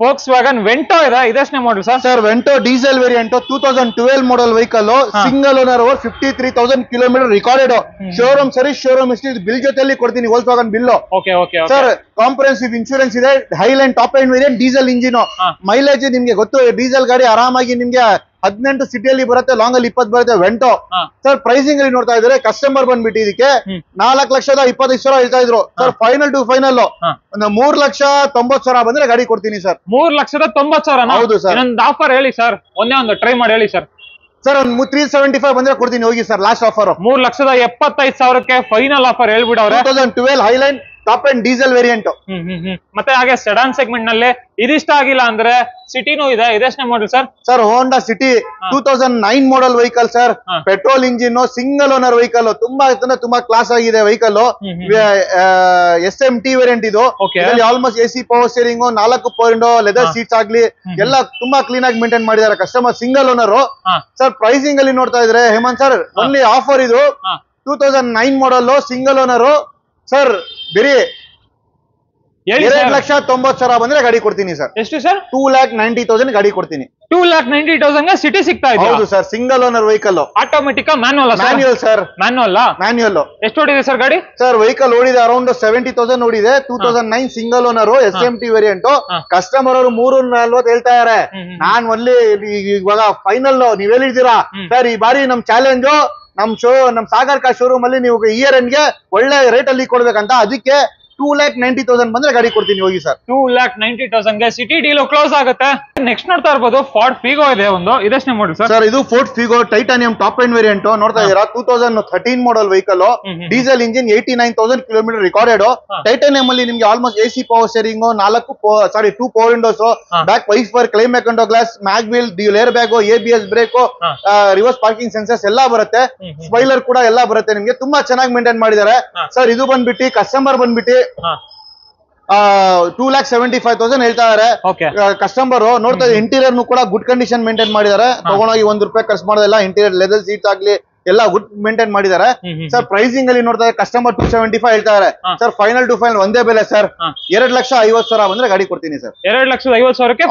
ಫೋಕ್ಸ್ ವ್ಯಾಗನ್ ವೆಂಟೋ ಇದೆ ಇದೆಷ್ಟನೇ model sir sir Vento diesel variant two thousand twelve model vehicle single owner fifty three thousand kilometre recorded showroom ಸರಿ ಶೋರೂಮ್ ಇಷ್ಟು ಬಿಲ್ ಜೊತೆಲಿ ಕೊಡ್ತೀನಿ Volkswagen bill okay okay sir comprehensive insurance ಇದೆ Highline top end variant diesel engine. Mileage ನಿಮ್ಗೆ ಗೊತ್ತು diesel ಗಾಡಿ ಆರಾಮಾಗಿ ನಿಮ್ಗೆ ಹದಿನೆಂಟು ಸಿಟಿಯಲ್ಲಿ ಬರುತ್ತೆ ಲಾಂಗ್ ಅಲ್ಲಿ ಇಪ್ಪತ್ತು ಬರುತ್ತೆ ವೆಂಟೋ ಸರ್ ಪ್ರೈಸಿಂಗ್ ಅಲ್ಲಿ ನೋಡ್ತಾ ಇದ್ರೆ ಕಸ್ಟಮರ್ ಬಂದ್ಬಿಟ್ಟು ಇದಕ್ಕೆ. ನಾಲ್ಕು ಲಕ್ಷದ ಇಪ್ಪತ್ತೈದು ಸಾವಿರ ಹೇಳ್ತಾ ಇದ್ರು. Sir final to final. ಒಂದು ಮೂರ್ ಲಕ್ಷ ತೊಂಬತ್ ಸಾವಿರ ಬಂದ್ರೆ ಗಾಡಿ ಕೊಡ್ತೀನಿ ಸರ್ ಮೂರ್ ಲಕ್ಷದ ತೊಂಬತ್ ಸಾವಿರ ಹೌದು ಸರ್ ಇನ್ನೊಂದು ಆಫರ್ ಹೇಳಿ ಸರ್ ಒಂದೇ ಒಂದು ಟ್ರೈ ಮಾಡಿ ಹೇಳಿ ಸರ್ ಸರ್ ಒಂದು ತ್ರೀ ಸೆವೆಂಟಿ ಫೈವ್ ಬಂದ್ರೆ ಕೊಡ್ತೀನಿ ಹೋಗಿ ಸರ್ ಲಾಸ್ಟ್ ಆಫರ್ ಮೂರ್ ಲಕ್ಷದ ಎಪ್ಪತ್ತೈದು ಸಾವಿರಕ್ಕೆ final offer ಹೇಳ್ಬಿಡವ್ರೆ. Two thousand twelve Highline top end diesel variant ಮತ್ತೆ ಹಾಗೆ ಸೆಡಾನ್ ಸೆಗ್ಮೆಂಟ್ನಲ್ಲಿ ಇದಿಷ್ಟ ಆಗಿಲ್ಲ ಅಂದ್ರೆ ಸಿಟಿನೂ ಇದೆ ಇದೆಷ್ಟನೇ model sir sir Honda City two thousand nine model vehicle sir. Petrol engine single owner vehicle ತುಂಬಾ ತುಂಬಾ ಕ್ಲಾಸ್ ಆಗಿದೆ vehicle. S M T variant ಇದು. Almost AC C power steering ನಾಲ್ಕು ಪಾಯಿಂಟ್ ಲೆದರ್. ಸೀಟ್ಸ್ ಆಗ್ಲಿ. ಎಲ್ಲ ತುಂಬಾ ಕ್ಲೀನ್ ಆಗಿ maintain ಮಾಡಿದ್ದಾರೆ customer single owner sir pricing ಅಲ್ಲಿ ನೋಡ್ತಾ ಇದ್ರೆ ಹೇಮಂತ್ ಸರ್ ಒನ್ಲಿ ಆಫರ್ ಇದು. Two thousand nine model single owner sir ಬಿರಿ. ಹೇಳಿ ಎರಡ್ ಲಕ್ಷ ತೊಂಬತ್ ಸಾವಿರ ಬಂದ್ರೆ ಗಾಡಿ ಕೊಡ್ತೀನಿ ಸರ್. ಎಷ್ಟು sir? Two lakh ninety thousand ಗಾಡಿ ಕೊಡ್ತೀನಿ. Two lakh ninety thousand City ಸಿಗ್ತಾ ಇದೆ ಹೌದು sir single owner vehicle automatic manual sir? Manual sir. Manual manual ಎಷ್ಟು ಓಡಿದೆ ಸರ್ ಗಾಡಿ? ಸರ್ ವೆಹಿಕಲ್ ಓಡಿದೆ ಅರೌಂಡ್ ಸೆವೆಂಟಿ ತೌಸಂಡ್ ಓಡಿದೆ. Two thousand nine single owner S M T variant customer ಅವರು ಮೂರು ನಲ್ವತ್ತು ಹೇಳ್ತಾ ಇದಾರೆ. ನಾನ್ ಒಲ್ಲಿ ಇವಾಗ ಫೈನಲ್ ನೀವ್ ಹೇಳಿದ್ದೀರಾ. ಸರ್ ಈ ಬಾರಿ ನಮ್ ಚಾಲೆಂಜ್ ನಮ್ ಶೋ ನಮ್ ಸಾಗರ್ ಕಾ ಶೋರೂಮ್ ಅಲ್ಲಿ ನೀವು ಇಯರ್ಗೆ ಒಳ್ಳೆ ರೇಟ್ ಅಲ್ಲಿ ಕೊಡ್ಬೇಕಂತ ಅದಕ್ಕೆ ಟೂ ಲ್ಯಾಕ್ ನೈಂಟಿ ತೌಸಂಡ್ ಬಂದ್ರೆ ಗಾಡಿ ಕೊಡ್ತೀನಿ ಹೋಗಿ ಸರ್ ಟೂ ಲ್ಯಾಕ್ ನೈಂಟಿ ತೌಸಂಡ್ಗೆ ಸಿಟಿ ಡೀಲ್ ಕ್ಲೋಸ್ ಆಗುತ್ತೆ. ನೆಕ್ಸ್ಟ್ ನೋಡ್ತಾ ಇರ್ಬೋದು ಫೋರ್ಟ್ ಫಿಗೋ ಇದೆ ಒಂದು. ಇದಷ್ಟೇ ನೋಡಿ ಸರ್ ಸರ್ ಇದು Ford Figo Titanium top end variant ನೋಡ್ತಾ ಇದೀರಾ two thousand thirteen model vehicle. Diesel engine eighty nine thousand kilometre recorded Titanium ಅಲ್ಲಿ ನಿಮ್ಗೆ almost A C power steering ನಾಲ್ಕು ಸಾರಿ two power windows. Back wiper climate control glass mag wheel dual air bag A B S brake. Reverse parking sensors ಎಲ್ಲ ಬರುತ್ತೆ. ಸ್ಪೈಲರ್ ಕೂಡ ಎಲ್ಲ ಬರುತ್ತೆ ನಿಮ್ಗೆ. ತುಂಬಾ ಚೆನ್ನಾಗಿ ಮೇಂಟೈನ್ ಮಾಡಿದ್ದಾರೆ. ಸರ್ ಇದು ಬಂದ್ಬಿಟ್ಟು ಕಸ್ಟಮರ್ ಬಂದ್ಬಿಟ್ಟು two lakh seventy five thousand ಹೇಳ್ತಾ ಇದಾರೆ. ಕಸ್ಟಮರ್ ನೋಡ್ತಾ ಇಂಟೀರಿಯರ್ ಕೂಡ ಗುಡ್ ಕಂಡೀಷನ್ ಮೇಂಟೈನ್ ಮಾಡಿದ್ದಾರೆ. ತಗೊಂಡೋಗಿ ಒಂದ್ ರೂಪಾಯಿ ಖರ್ಚು ಮಾಡೋದಿಲ್ಲ ಇಂಟೀರಿಯರ್ ಲೆದರ್ ಸೀಟ್ ಆಗ್ಲಿ ಎಲ್ಲ ಗುಡ್ ಮೇಂಟೈನ್ ಮಾಡಿದ್ದಾರೆ ಸರ್ ಪ್ರೈಸಿಂಗ್ ಅಲ್ಲಿ ನೋಡ್ತಾ ಕಸ್ಟಮರ್ ಟೂ ಸೆವೆಂಟಿ ಫೈವ್ ಹೇಳ್ತಾ ಇದಾರೆ ಸರ್ ಫೈನಲ್ ಟು ಫೈನಲ್ ಒಂದೇ ಬೆಲೆ ಸರ್. ಎರಡ್ ಲಕ್ಷ ಐವತ್ ಸಾವಿರ ಬಂದ್ರೆ ಗಾಡಿ ಕೊಡ್ತೀನಿ ಸರ್ ಎರಡ್ ಲಕ್ಷದ ಐವತ್ ಸಾವಿರಕ್ಕೆ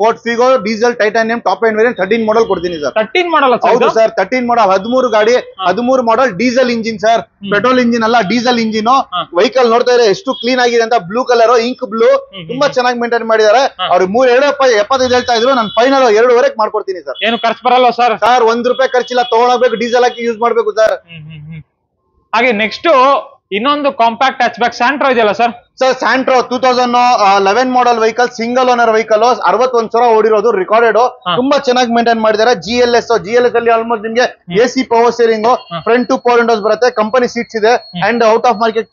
Ford Figo diesel Titanium top end variant thirteen model ಕೊಡ್ತೀನಿ ಸರ್ ತರ್ಟೀನ್ ಮಾಡಲ್ಲ ಹೌದು ಸರ್ ತರ್ಟೀನ್ ಮಾಡಲ್ ಹದಿಮೂರು ಗಾಡಿ ಹದಿಮೂರು model diesel engine sir petrol engine ಅಲ್ಲ ಡೀಸೆಲ್ ಇಂಜಿನ್. ವೆಹಿಕಲ್ ನೋಡ್ತಾ ಇದ್ರೆ ಎಷ್ಟು ಕ್ಲೀನ್ ಆಗಿದೆ ಅಂತ. ಬ್ಲೂ ಕಲರ್ ಇಂಕ್ ಬ್ಲೂ ತುಂಬಾ ಚೆನ್ನಾಗಿ ಮೇಂಟೈನ್ ಮಾಡಿದ್ದಾರೆ. ಅವ್ರು ಮೂರ್ ಎರಡು ಎಪ್ಪ- ಎಪ್ಪತ್ತೈದು ಹೇಳ್ತಾ ಇದ್ರು. ನಾನು ಫೈನಲ್ ಎರಡುವರೆಗೆ ಮಾಡ್ಕೊಡ್ತೀನಿ ಸರ್ ಏನು ಖರ್ಚು ಬರಲ್ಲ ಸರ್ ಸರ್ ಒಂದ್ ರೂಪಾಯಿ ಖರ್ಚಿಲ್ಲ ತಗೊಳಬೇಕು ಡೀಸೆಲ್ ಹಾಕಿ ಯೂಸ್ ಮಾಡ್ಬೇಕು ಸರ್ ಹಾಗೆ ನೆಕ್ಸ್ಟ್ ಇನ್ನೊಂದು ಕಾಂಪ್ಯಾಕ್ಟ್ ಹ್ಯಾಚ್ ಬ್ಯಾಕ್ ಸ್ಯಾಂಟ್ರೋ ಇದೆಯಲ್ಲ sir sir Santro two thousand eleven model vehicle single owner vehicle ಅರವತ್ತೊಂದ್ ಸಾವಿರ ಓಡಿರೋದು ರೆಕಾರ್ಡೆಡ್ ತುಂಬಾ ಚೆನ್ನಾಗಿ ಮೇಂಟೈನ್ ಮಾಡಿದ್ದಾರೆ. G L S G L S ಅಲ್ಲಿ ಆಲ್ಮೋಸ್ಟ್ ನಿಮ್ಗೆ A C power steering front two four windows ಬರುತ್ತೆ company seats ಇದೆ and out of market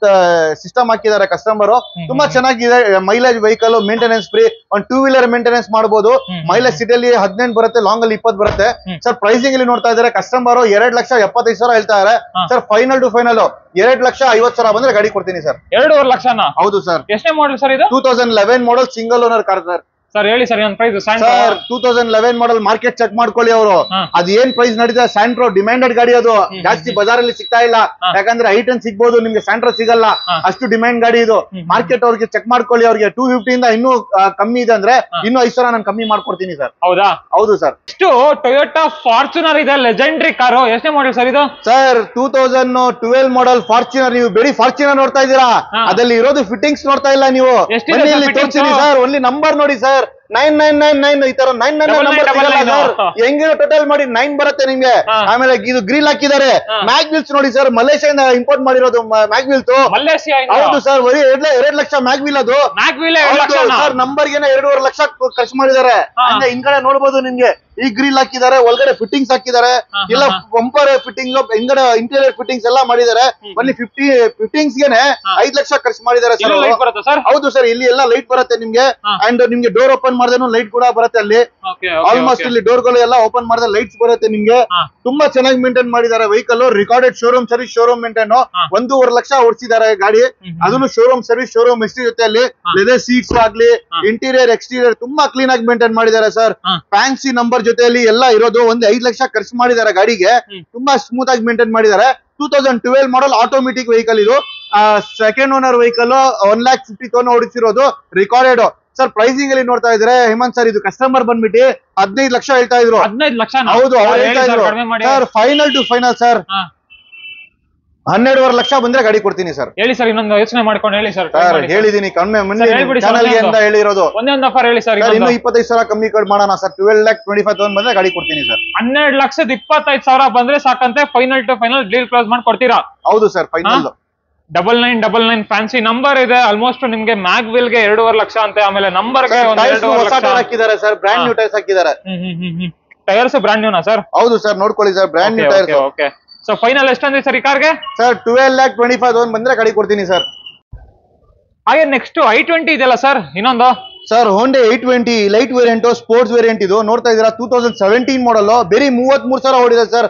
system ಹಾಕಿದ್ದಾರೆ ಕಸ್ಟಮರ್ ತುಂಬಾ ಚೆನ್ನಾಗಿದೆ ಮೈಲೇಜ್ ವೆಹಿಕಲ್ ಮೇಂಟೆನೆನ್ಸ್ ಫ್ರೀ ಒಂದ್ ಟೂ ವೀಲರ್ ಮೇಂಟೆನೆನ್ಸ್ ಮಾಡಬಹುದು. ಮೈಲೇಜ್ ಸಿಟಿಯಲ್ಲಿ ಹದಿನೆಂಟು ಬರುತ್ತೆ ಲಾಂಗ್ ಅಲ್ಲಿ ಇಪ್ಪತ್ತು ಬರುತ್ತೆ. ಸರ್ ಪ್ರೈಸಿಂಗ್ ಅಲ್ಲಿ ನೋಡ್ತಾ ಇದ್ದಾರೆ ಕಸ್ಟಮರ್ ಎರಡ್ ಲಕ್ಷ ಎಪ್ಪತ್ತೈದು ಸಾವಿರ ಹೇಳ್ತಾ ಇದ್ದಾರೆ. ಸರ್ ಫೈನಲ್ ಟು ಫೈನಲ್ ಎರಡ್ ಲಕ್ಷ ಐವತ್ತು ಸಾವಿರ ಬಂದ್ರೆ ಗಾಡಿ ಕೊಡ್ತೀನಿ ಸರ್ ಎರಡೂವರೆ ಲಕ್ಷ ಹೌದು ಸರ್ ಎಷ್ಟನೇ ಮಾಡಲ್ ಸರ್ ಇದು? Two thousand eleven model single owner car sir sir ಹೇಳಿ ಸರ್ ಇನ್ನೊಂದು price sir two thousand eleven model market check ಮಾಡ್ಕೊಳ್ಳಿ ಅವರು. ಅದ್ ಏನ್ ಪ್ರೈಸ್ ನಡೀತಾ ಸ್ಯಾಂಟ್ರೋ ಡಿಮ್ಯಾಂಡೆಡ್ ಗಾಡಿ ಅದು. ಜಾಸ್ತಿ ಬಜಾರಲ್ಲಿ ಸಿಗ್ತಾ ಇಲ್ಲ. ಯಾಕಂದ್ರೆ ಐಟನ್ ಸಿಗ್ಬೋದು? ನಿಮ್ಗೆ ಸ್ಯಾಂಟ್ರೋ ಸಿಗಲ್ಲ. ಅಷ್ಟು ಡಿಮ್ಯಾಂಡ್ ಗಾಡಿ ಇದು. ಮಾರ್ಕೆಟ್ ಅವ್ರಿಗೆ ಚೆಕ್ ಮಾಡ್ಕೊಳ್ಳಿ. ಅವ್ರಿಗೆ ಟೂ ಫಿಫ್ಟಿ ಇಂದ ಇನ್ನೂ ಕಮ್ಮಿ ಇದೆ ಅಂದ್ರೆ ಇನ್ನೂ ಐದು ಸಾವಿರ ನಾನು ಕಮ್ಮಿ ಮಾಡ್ಕೊಡ್ತೀನಿ ಸರ್ ಹೌದಾ? ಹೌದು ಸರ್ ಇಷ್ಟು ಟೊಯೋಟಾ ಫಾರ್ಚುನರ್ ಇದೆ ಲೆಜೆಂಡ್ರಿ ಕಾರು ಎಷ್ಟನೇ ಮಾಡೆಲ್ ಸರ್ ಇದು? Sir two thousand twelve model Fortuner ನೀವು ಬೆಳಿ ಫಾರ್ಚುನರ್ ನೋಡ್ತಾ ಇದ್ದೀರಾ? ಅದಲ್ಲಿ ಅದ್ರಲ್ಲಿ ಇರೋದು ಫಿಟ್ಟಿಂಗ್ಸ್ ನೋಡ್ತಾ ಇಲ್ಲ ನೀವು. ಸರ್ ಓನ್ಲಿ ನಂಬರ್ ನೋಡಿ sir bener. Nine nine nine nine ಈ ತರ ನೈನ್ ನೈನ್ ನಂಬರ್ ಸಿಗಲ್ಲ ಸರ್ ಹೆಂಗಿರೋ ಟೋಟಲ್ ಮಾಡಿ ನೈನ್ ಬರುತ್ತೆ ನಿಮ್ಗೆ. ಆಮೇಲೆ ಇದು ಗ್ರಿಲ್ ಹಾಕಿದ್ದಾರೆ. ಮ್ಯಾಗ್ವಿಲ್ಸ್ ಮ್ಯಾಗ್ ವೀಲ್ಸ್ ನೋಡಿ ಸರ್ ಮಲೇಷಿಯಿಂದ ಇಂಪೋರ್ಟ್ ಮಾಡಿರೋದು ಮ್ಯಾಗ್ ವೀಲ್ಸ್ ಮಲೇಷಿಯಾ ಹೌದು ಸರ್ ಬರೀ ಎರಡ್ ಲಕ್ಷ ಮ್ಯಾಗ್ವಿಲ್ ಅದು. ಸರ್ ನಂಬರ್ ಗೆನೆ ಎರಡೂವರೆ ಲಕ್ಷ ಖರ್ಚು ಮಾಡಿದ್ದಾರೆ. ಅಂದ್ರೆ ಹಿಂದ್ಗಡೆ ನೋಡ್ಬೋದು ನಿಮ್ಗೆ. ಈ ಗ್ರಿಲ್ ಹಾಕಿದ್ದಾರೆ ಒಳಗಡೆ ಫಿಟ್ಟಿಂಗ್ಸ್ ಹಾಕಿದ್ದಾರೆ. ಇಲ್ಲ ಪಂಪರ್ ಬಂಪರ್ ಫಿಟ್ಟಿಂಗ್ ಹಿಂಗಡೆ ಇಂಟೀರಿಯರ್ ಫಿಟ್ಟಿಂಗ್ಸ್ ಎಲ್ಲ ಮಾಡಿದ್ದಾರೆ. ಬನ್ನಿ ಫಿಫ್ಟಿ ಫಿಟ್ಟಿಂಗ್ಸ್ ಗೆನೆ. ಐದ್ ಲಕ್ಷ ಖರ್ಚು ಮಾಡಿದ್ದಾರೆ ಸರ್ ಹೌದು ಸರ್ ಇಲ್ಲಿ ಎಲ್ಲ ಲೈಟ್ ಬರುತ್ತೆ ನಿಮ್ಗೆ. ಅಂಡ್ ನಿಮ್ಗೆ ಡೋರ್ ಓಪನ್ ಮಾಡಿದ್ರು ಲೈಟ್ ಕೂಡ ಬರುತ್ತೆ ಅಲ್ಲಿ. ಆಲ್ಮೋಸ್ಟ್ ಇಲ್ಲಿ ಡೋರ್ಗಳು ಎಲ್ಲ ಓಪನ್ ಮಾಡಿದ್ರೆ ಲೈಟ್ಸ್ ಬರುತ್ತೆ ನಿಮ್ಗೆ. ತುಂಬಾ ಚೆನ್ನಾಗಿ ಮೇಂಟೈನ್ ಮಾಡಿದ್ದಾರೆ vehicle recorded showroom service showroom maintain. ಒಂದೂವರೆ ಲಕ್ಷ ಓಡಿಸಿದ್ದಾರೆ ಗಾಡಿ. ಅದನ್ನು ಶೋರೂಮ್ ಸರ್ವಿಸ್ ಶೋರೂಮ್ ಎಷ್ಟು ಜೊತೆ ಅಲ್ಲಿ. ಲೆದರ್ ಸೀಟ್ಸ್ ಆಗ್ಲಿ ಇಂಟೀರಿಯರ್ ಎಕ್ಸ್ಟೀರಿಯರ್ ತುಂಬಾ ಕ್ಲೀನ್ ಆಗಿ ಮೇಂಟೈನ್ ಮಾಡಿದ್ದಾರೆ ಸರ್. ಫ್ಯಾನ್ಸಿ ನಂಬರ್ ಜೊತೆಯಲ್ಲಿ ಎಲ್ಲ ಇರೋದು ಒಂದ್ ಐದ್ ಲಕ್ಷ ಖರ್ಚು ಮಾಡಿದ್ದಾರೆ ಗಾಡಿಗೆ. ತುಂಬಾ ಸ್ಮೂತ್ ಆಗಿ ಮೇಂಟೈನ್ ಮಾಡಿದ್ದಾರೆ two thousand twelve model automatic vehicle ಇದು. Second owner vehicle one lakh fifty thousand ಓಡಿಸಿರೋದು recorded sir pricing ಅಲ್ಲಿ ನೋಡ್ತಾ ಇದ್ರೆ ಹೇಮಂತ್ ಸರ್ ಇದು ಕಸ್ಟಮರ್ ಬಂದ್ಬಿಟ್ಟು ಹದಿನೈದು ಲಕ್ಷ ಹೇಳ್ತಾ ಇದ್ರು. ಹದಿನೈದು ಲಕ್ಷ ಹೌದು ಅವ್ರು ಹೇಳ್ತಾ ಇದ್ರು. Sir final to final sir. ಹನ್ನೆರಡುವರೆ ಲಕ್ಷ ಬಂದ್ರೆ ಗಾಡಿ ಕೊಡ್ತೀನಿ ಸರ್ ಹೇಳಿ ಸರ್ ಇನ್ನೊಂದು ಯೋಚನೆ ಮಾಡ್ಕೊಂಡು ಹೇಳಿ ಸರ್ ಸರ್ ಹೇಳಿದೀನಿ ಕಮ್ಮಿ ಅಂತ ಹೇಳಿರೋದು. ಒಂದೇ ಒಂದು ಆಫರ್ ಹೇಳಿ ಸರ್ ಸರ್ ಇನ್ನು ಇಪ್ಪತ್ತೈದು ಸಾವಿರ ಕಮ್ಮಿ ಕಡ್ ಮಾಡೋಣ sir twelve lakh twenty five thousand ಬಂದ್ರೆ ಗಾಡಿ ಕೊಡ್ತೀನಿ ಸರ್ ಹನ್ನೆರಡು ಲಕ್ಷದ ಇಪ್ಪತ್ತೈದು ಸಾವಿರ ಬಂದ್ರೆ ಸಾಕಂತೆ final to final deal close ಮಾಡಿ ಕೊಡ್ತೀರಾ? ಹೌದು sir final double nine double nine fancy number ಇದೆ. ಆಲ್ಮೋಸ್ಟ್ ನಿಮ್ಗೆ ಮ್ಯಾಗ್ ವಿಲ್ಗೆ ಎರಡೂವರೆ ಲಕ್ಷ ಅಂತೆ. ಆಮೇಲೆ ನಂಬರ್ ಹಾಕಿದ್ದಾರೆ ಸರ್ ಬ್ರಾಂಡ್ ನ್ಯೂ ಟೈರ್ಸ್ ಹಾಕಿದ್ದಾರೆ. ಟೈರ್ಸ್ ಬ್ರಾಂಡ್ ನ್ಯೂನಾ ಸರ್ ಹೌದು ಸರ್ ನೋಡ್ಕೊಳ್ಳಿ sir brand new tyres okay so final ಎಷ್ಟಂದ್ರೆ sir ಈ ಕಾರ್ಗೆ sir twelve lakh twenty five thousand ಬಂದ್ರೆ ಕಡಿ ಕೊಡ್ತೀನಿ ಸರ್ ಹಾಗೆ ನೆಕ್ಸ್ಟ್ ಐ ಟ್ವೆಂಟಿ ಇದೆಯಲ್ಲ ಸರ್ ಇನ್ನೊಂದು? Sir Hyundai I twenty light variant sports variant ಇದು. ನೋಡ್ತಾ ಇದೀರಾ ಟೂ ತೌಸಂಡ್ ಸೆವೆಂಟೀನ್ ಮಾಡಲ್ ಬೇರೆ ಮೂವತ್ತ್ ಮೂರ್ ಸಾವಿರ ಓಡಿದೆ ಸರ್?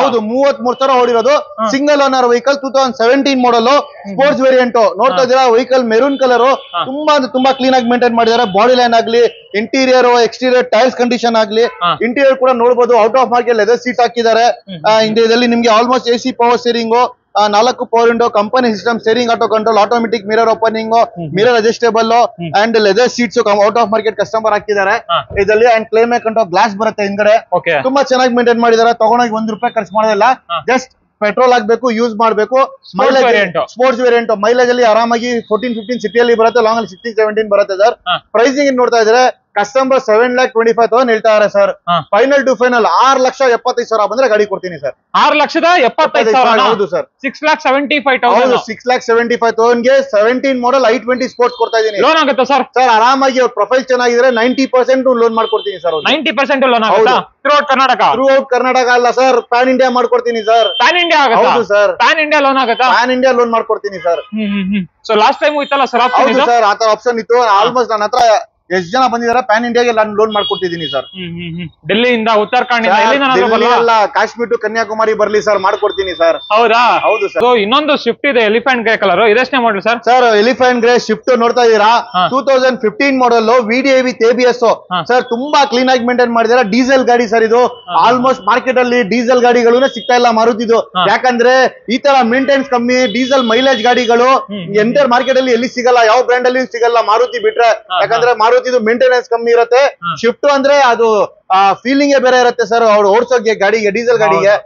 ಹೌದು ಮೂವತ್ ಮೂರ್ ಸಾವಿರ. ಓಡಿರೋದು. Single owner vehicle two thousand seventeen model sports variant ನೋಡ್ತಾ ಇದೀರಾ ವೆಹಿಕಲ್ ಮೆರೂನ್ ಕಲರ್ ತುಂಬಾ ಅಂದ್ರೆ ತುಂಬಾ ಕ್ಲೀನ್ ಆಗಿ ಮೇಂಟೈನ್ ಮಾಡಿದ್ದಾರೆ. ಬಾಡಿ ಲೈನ್ ಆಗ್ಲಿ ಇಂಟೀರಿಯರ್ ಎಕ್ಸ್ಟೀರಿಯರ್ ಟೈಲ್ಸ್ ಕಂಡೀಷನ್ ಆಗ್ಲಿ. ಇಂಟೀರಿಯರ್ ಕೂಡ ನೋಡಬಹುದು out of market leather seat ಹಾಕಿದ್ದಾರೆ. ಇದರಲ್ಲಿ ನಿಮ್ಗೆ almost AC C power steering ನಾಲ್ಕು power window company system steering auto control automatic mirror opening mirror adjustable and leather seats out of market customer ಹಾಕಿದ್ದಾರೆ. ಇದರಲ್ಲಿ and claim control glass ಬರುತ್ತೆ ಹಿಂದೆ ತುಂಬಾ ಚೆನ್ನಾಗಿ ಮೇಂಟೈನ್ ಮಾಡಿದ್ದಾರೆ. ತಗೊಂಡೋಗಿ ಒಂದ್ ರೂಪಾಯಿ ಖರ್ಚು ಮಾಡೋದಿಲ್ಲ. ಜಸ್ಟ್ ಪೆಟ್ರೋಲ್ ಹಾಕ್ಬೇಕು ಯೂಸ್ ಮಾಡಬೇಕು. ಮೈಲೇಜ್ ಸ್ಪೋರ್ಟ್ಸ್ ವೇರಿಯಂಟ್ ಮೈಲೇಜ್ ಅಲ್ಲಿ ಆರಾಮಾಗಿ ಫೋರ್ಟೀನ್ ಫಿಫ್ಟೀನ್ ಸಿಟಿಯಲ್ಲಿ ಬರುತ್ತೆ ಲಾಂಗ್ ಅಲ್ಲಿ ಸಿಕ್ಸ್ಟೀನ್ ಸೆವೆಂಟೀನ್ ಬರುತ್ತೆ ಸರ್. ಪ್ರೈಸಿಂಗ್ ನೋಡ್ತಾ ಇದ್ರೆ customer seven lakh twenty five thousand ಹೇಳ್ತಾ ಇದಾರೆ ಸರ್ ಫೈನಲ್ ಟು ಫೈನಲ್ ಆರ್ ಲಕ್ಷ ಎಪ್ಪತ್ತೈದು ಸಾವಿರ ಬಂದ್ರೆ ಗಾಡಿ ಕೊಡ್ತೀನಿ ಸರ್ ಆರು ಲಕ್ಷದ ಎಪ್ಪತ್ತೈದು ಸಾವಿರ ಹೌದು sir six lakh seventy five thousand six lakh seventy five ತೌಸಂಡ್ಗೆ seventeen model I twenty sports ಕೊಡ್ತಾ ಇದೀನಿ ಲೋನ್ ಆಗುತ್ತೆ ಸರ್ ಸರ್ ಆರಾಮಾಗಿ ಅವ್ರ ಪ್ರೊಫೈಲ್ ಚೆನ್ನಾಗಿದ್ರೆ ನೈಂಟಿ ಪರ್ಸೆಂಟ್ ಲೋನ್ ಮಾಡ್ಕೊಡ್ತೀನಿ ಸರ್ ನೈಂಟಿ ಪರ್ಸೆಂಟ್ ಲೋನ್ ಆಗುತ್ತಾ? ಹೌದು. Throughout Karnataka throughout Karnataka ಅಲ್ಲ ಸರ್ ಪ್ಯಾನ್ ಇಂಡಿಯಾ ಮಾಡ್ಕೊಡ್ತೀನಿ ಸರ್ ಪ್ಯಾನ್ ಇಂಡಿಯಾ ಆಗುತ್ತಾ? ಹೌದು ಸರ್ ಪ್ಯಾನ್ ಇಂಡಿಯಾ ಲೋನ್ ಆಗುತ್ತಾ? ಪ್ಯಾನ್ ಇಂಡಿಯಾ ಲೋನ್ ಮಾಡ್ಕೊಡ್ತೀನಿ ಸರ್ ಹ್ಮ್ ಹ್ಮ್ ಹ್ಮ್. ಸೊ ಲಾಸ್ಟ್ ಟೈಮ್ ಇತ್ತಲ್ಲ ಸರ್ ಆಪ್ಷನ್ ಸರ್ ಆತರ ಆಪ್ಷನ್ ಇತ್ತು. ಆಲ್ಮೋಸ್ಟ್ ನನ್ನ ಹತ್ರ ಎಷ್ಟ್ ಜನ ಬಂದಿದ್ದಾರೆ ಪ್ಯಾನ್ ಇಂಡಿಯಾಗೆ ನಾನು ಲೋನ್ ಮಾಡ್ಕೊಟ್ಟಿದ್ದೀನಿ ಸರ್ ಡೆಲ್ಲಿಯಿಂದ ಉತ್ತರಾಖಂಡ್ ಅಲ್ಲ ಕಾಶ್ಮೀರ್ ಟು ಕನ್ಯಾಕುಮಾರಿ ಬರ್ಲಿ ಸರ್ ಮಾಡ್ಕೊಡ್ತೀನಿ ಸರ್ ಹೌದಾ? ಹೌದು ಸರ್ ಇನ್ನೊಂದು ಶಿಫ್ಟ್ ಇದೆ ಎಲಿಫೆಂಟ್ ಗ್ರೇ ಕಲರ್ ಇದೇ model sir sir elephant grey Swift ನೋಡ್ತಾ ಇದೀರಾ. Two thousand fifteen model VDI with A S sir ತುಂಬಾ ಕ್ಲೀನ್ ಆಗಿ ಮೇಂಟೈನ್ ಮಾಡಿದಾರೆ. ಡೀಸೆಲ್ ಗಾಡಿ ಸರ್ ಇದು. ಆಲ್ಮೋಸ್ಟ್ ಮಾರ್ಕೆಟ್ ಅಲ್ಲಿ ಡೀಸೆಲ್ ಗಾಡಿಗಳು ಸಿಗ್ತಾ ಇಲ್ಲ ಮಾರುತ್ತಿದ್ದು. ಯಾಕಂದ್ರೆ ಈ ತರ ಮೇಂಟೈನ್ಸ್ ಕಮ್ಮಿ ಡೀಸೆಲ್ ಮೈಲೇಜ್ ಗಾಡಿಗಳು. ಎಂಟರ್ ಮಾರ್ಕೆಟ್ ಅಲ್ಲಿ ಎಲ್ಲಿ ಸಿಗಲ್ಲ ಯಾವ ಬ್ರ್ಯಾಂಡ್ ಅಲ್ಲಿ ಸಿಗಲ್ಲ ಮಾರುತಿ ಬಿಟ್ರೆ. ಹಾ, ಯಾಕಂದ್ರೆ ಇದು ಮೇಂಟೆನೆನ್ಸ್ ಕಮ್ಮಿ ಇರುತ್ತೆ. ಶಿಫ್ಟ್ ಅಂದ್ರೆ ಅದು ಫೀಲಿಂಗ್ ಬೇರೆ ಇರುತ್ತೆ ಸರ್ ಅವ್ರು ಓಡಿಸೋಕೆ ಗಾಡಿಗೆ ಡೀಸೆಲ್ ಗಾಡಿಗೆ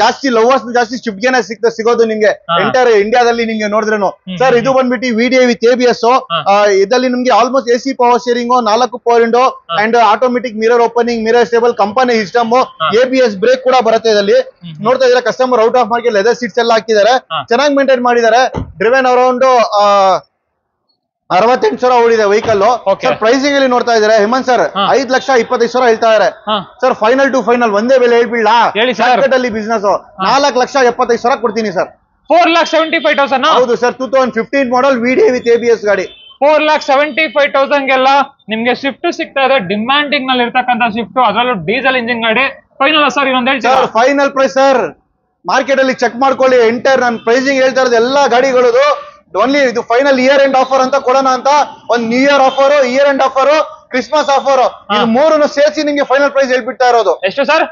ಜಾಸ್ತಿ ಲವರ್ಸ್ ಜಾಸ್ತಿ ಶಿಫ್ಟ್ಗೆನೆ ಸಿಗ್ತ ಸಿಗೋದು ನಿಮ್ಗೆ. ಎಂಟರ್ ಇಂಡಿಯಾದಲ್ಲಿ ನಿಮ್ಗೆ ನೋಡಿದ್ರೇನು. ಸರ್ ಇದು ಬಂದ್ಬಿಟ್ಟು video with A B S ಹಾ. ಇದರಲ್ಲಿ ನಿಮ್ಗೆ almost A C power steering ನಾಲ್ಕು power window and automatic mirror opening mirror stable company system ABS A B S brake ಕೂಡ ಬರುತ್ತೆ ಇದರಲ್ಲಿ. ನೋಡ್ತಾ ಇದ್ರೆ customer out of market leather seats ಎಲ್ಲ ಹಾಕಿದ್ದಾರೆ. ಚೆನ್ನಾಗಿ ಮೇಂಟೈನ್ ಮಾಡಿದ್ದಾರೆ. ಡ್ರಿವೆನ್ ಅರೌಂಡ್ ಅರವತ್ತೆಂಟು ಸಾವಿರ ಓಡಿದೆ ವೆಹಿಕಲ್. ಸರ್ ಪ್ರೈಸಿಂಗ್ ಅಲ್ಲಿ ನೋಡ್ತಾ ಇದಾರೆ ಹೇಮಂತ್ ಸರ್. ಐದ್ ಲಕ್ಷ ಇಪ್ಪತ್ತೈದು ಸಾವಿರ ಹೇಳ್ತಾ ಇದಾರೆ. ಸರ್ ಫೈನಲ್ ಟು ಫೈನಲ್ ಒಂದೇ ಬೆಲೆ ಹೇಳ್ಬಿಡ್ಲಾ? ಹೇಳಿ sir. ಅಲ್ಲಿ ಬಿಸ್ನೆಸ್ ನಾಲ್ಕು ಲಕ್ಷ ಎಪ್ಪತ್ತೈದು ಸಾವಿರ ಕೊಡ್ತೀನಿ sir four lakh seventy five thousand ಹೌದು sir two thousand fifteen model video with A B S ಗಾಡಿ. ಫೋರ್ ಲ್ಯಾಕ್ ಸೆವೆಂಟಿ ಫೈವ್ ತೌಸಂಡ್ಗೆಲ್ಲ ನಿಮ್ಗೆ ಶಿಫ್ಟ್ ಸಿಗ್ತಾ ಇದೆ. ಡಿಮ್ಯಾಂಡಿಂಗ್ನಲ್ಲಿ ಇರ್ತಕ್ಕಂಥ ಶಿಫ್ಟ್ ಅದರಲ್ಲೂ ಡೀಸೆಲ್ ಇಂಜಿನ್ ಗಾಡಿ. ಫೈನಲ್ ಸರ್ ಇನ್ನೊಂದು ಹೇಳ್ತೀರಾ? Sir final price sir market ಅಲ್ಲಿ ಚೆಕ್ ಮಾಡ್ಕೊಳ್ಳಿ ಎಂಟರ್ ನನ್ನ ಪ್ರೈಸಿಂಗ್ ಹೇಳ್ತಾ ಇರೋದು ಎಲ್ಲಾ ಗಾಡಿಗಳದು. ಓನ್ಲಿ ಇದು ಫೈನಲ್ ಇಯರ್ ಎಂಡ್ ಆಫರ್ ಅಂತ ಕೊಡೋಣ ಅಂತ ಒಂದ್ new year offer year end offer Christmas offer ಇದು ಮೂರನ್ನು ಸೇರಿಸಿ ನಿಮ್ಗೆ ಫೈನಲ್ ಪ್ರೈಸ್ ಹೇಳ್ಬಿಡ್ತಾ ಇರೋದು. ಎಷ್ಟು sir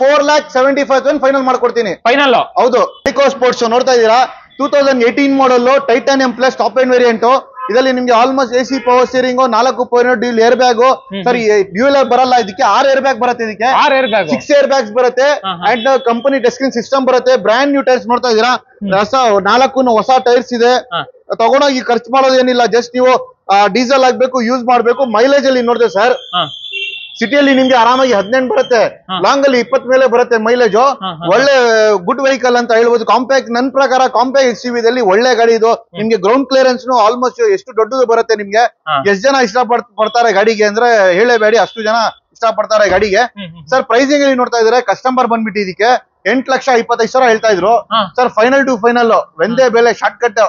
four lakh seventy five thousand final ಮಾಡ್ಕೊಡ್ತೀನಿ. ಫೈನಲ್ ಹೌದು. ಸ್ಪೋರ್ಟ್ಸ್ ನೋಡ್ತಾ ಇದ್ದೀರಾ? Two thousand eighteen model titanium plus top end variant ಇದರಲ್ಲಿ ನಿಮ್ಗೆ almost A C power steering ನಾಲ್ಕು ಪವರ್ ಡ್ಯೂಲ್ ಏರ್ ಬ್ಯಾಗ್ ಸರಿ ಡ್ಯೂಲ್ ಬರಲ್ಲ ಇದಕ್ಕೆ ಆರ್ ಏರ್ ಬ್ಯಾಗ್ ಬರುತ್ತೆ ಇದಕ್ಕೆ. R air bag six air bags ಬರುತ್ತೆ. ಅಂಡ್ ಕಂಪನಿ ಟೆಸ್ಟಿಂಗ್ ಸಿಸ್ಟಮ್ ಬರುತ್ತೆ. ಬ್ರ್ಯಾಂಡ್ ನ್ಯೂ ಟೈರ್ಸ್ ನೋಡ್ತಾ ಇದೀರಾ ಹೊಸ ನಾಲ್ಕು ಹೊಸ ಟೈರ್ಸ್ ಇದೆ. ತಗೊಂಡೋಗಿ ಖರ್ಚು ಮಾಡೋದೇನಿಲ್ಲ. ಜಸ್ಟ್ ನೀವು ಡೀಸೆಲ್ ಆಗ್ಬೇಕು ಯೂಸ್ ಮಾಡ್ಬೇಕು ಮೈಲೇಜ್ ಅಲ್ಲಿ ನೋಡಿದೆ ಸರ್ ಸಿಟಿಯಲ್ಲಿ ನಿಮ್ಗೆ ಆರಾಮಾಗಿ ಹದಿನೆಂಟು ಬರುತ್ತೆ. ಲಾಂಗ್ ಅಲ್ಲಿ ಇಪ್ಪತ್ ಮೇಲೆ ಬರುತ್ತೆ ಮೈಲೇಜ್. ಒಳ್ಳೆ ಗುಡ್ ವೆಹಿಕಲ್ ಅಂತ ಹೇಳ್ಬೋದು. ಕಾಂಪ್ಯಾಕ್ಟ್ ನನ್ ಪ್ರಕಾರ ಕಾಂಪ್ಯಾಕ್ಟ್ ಎಸ್ ದಲ್ಲಿ ಒಳ್ಳೆ ಗಾಡಿ ಇದು. ನಿಮ್ಗೆ ಗ್ರೌಂಡ್ ಕ್ಲಿಯರೆನ್ಸ್ ಆಲ್ಮೋಸ್ಟ್ ಎಷ್ಟು ದೊಡ್ಡದು ಬರುತ್ತೆ ನಿಮ್ಗೆ. ಎಷ್ಟ್ ಜನ ಇಷ್ಟ ಪಡ್ತಾರೆ ಗಾಡಿಗೆ ಅಂದ್ರೆ ಹೇಳಬೇಡಿ ಅಷ್ಟು ಜನ ಇಷ್ಟ ಪಡ್ತಾರೆ ಗಾಡಿಗೆ ಸರ್ ಪ್ರೈಸಿಂಗ್ ಅಲ್ಲಿ ನೋಡ್ತಾ ಇದ್ರೆ ಕಸ್ಟಮರ್ ಬಂದ್ಬಿಟ್ಟು ಇದಕ್ಕೆ ಎಂಟ್ ಲಕ್ಷ ಇಪ್ಪತ್ತೈದು ಸಾವಿರ ಹೇಳ್ತಾ ಇದ್ರು. ಸರ್ ಫೈನಲ್ ಟು ಫೈನಲ್ ಒಂದೇ ಬೆಲೆ ಶಾರ್ಟ್ ಕಟ್.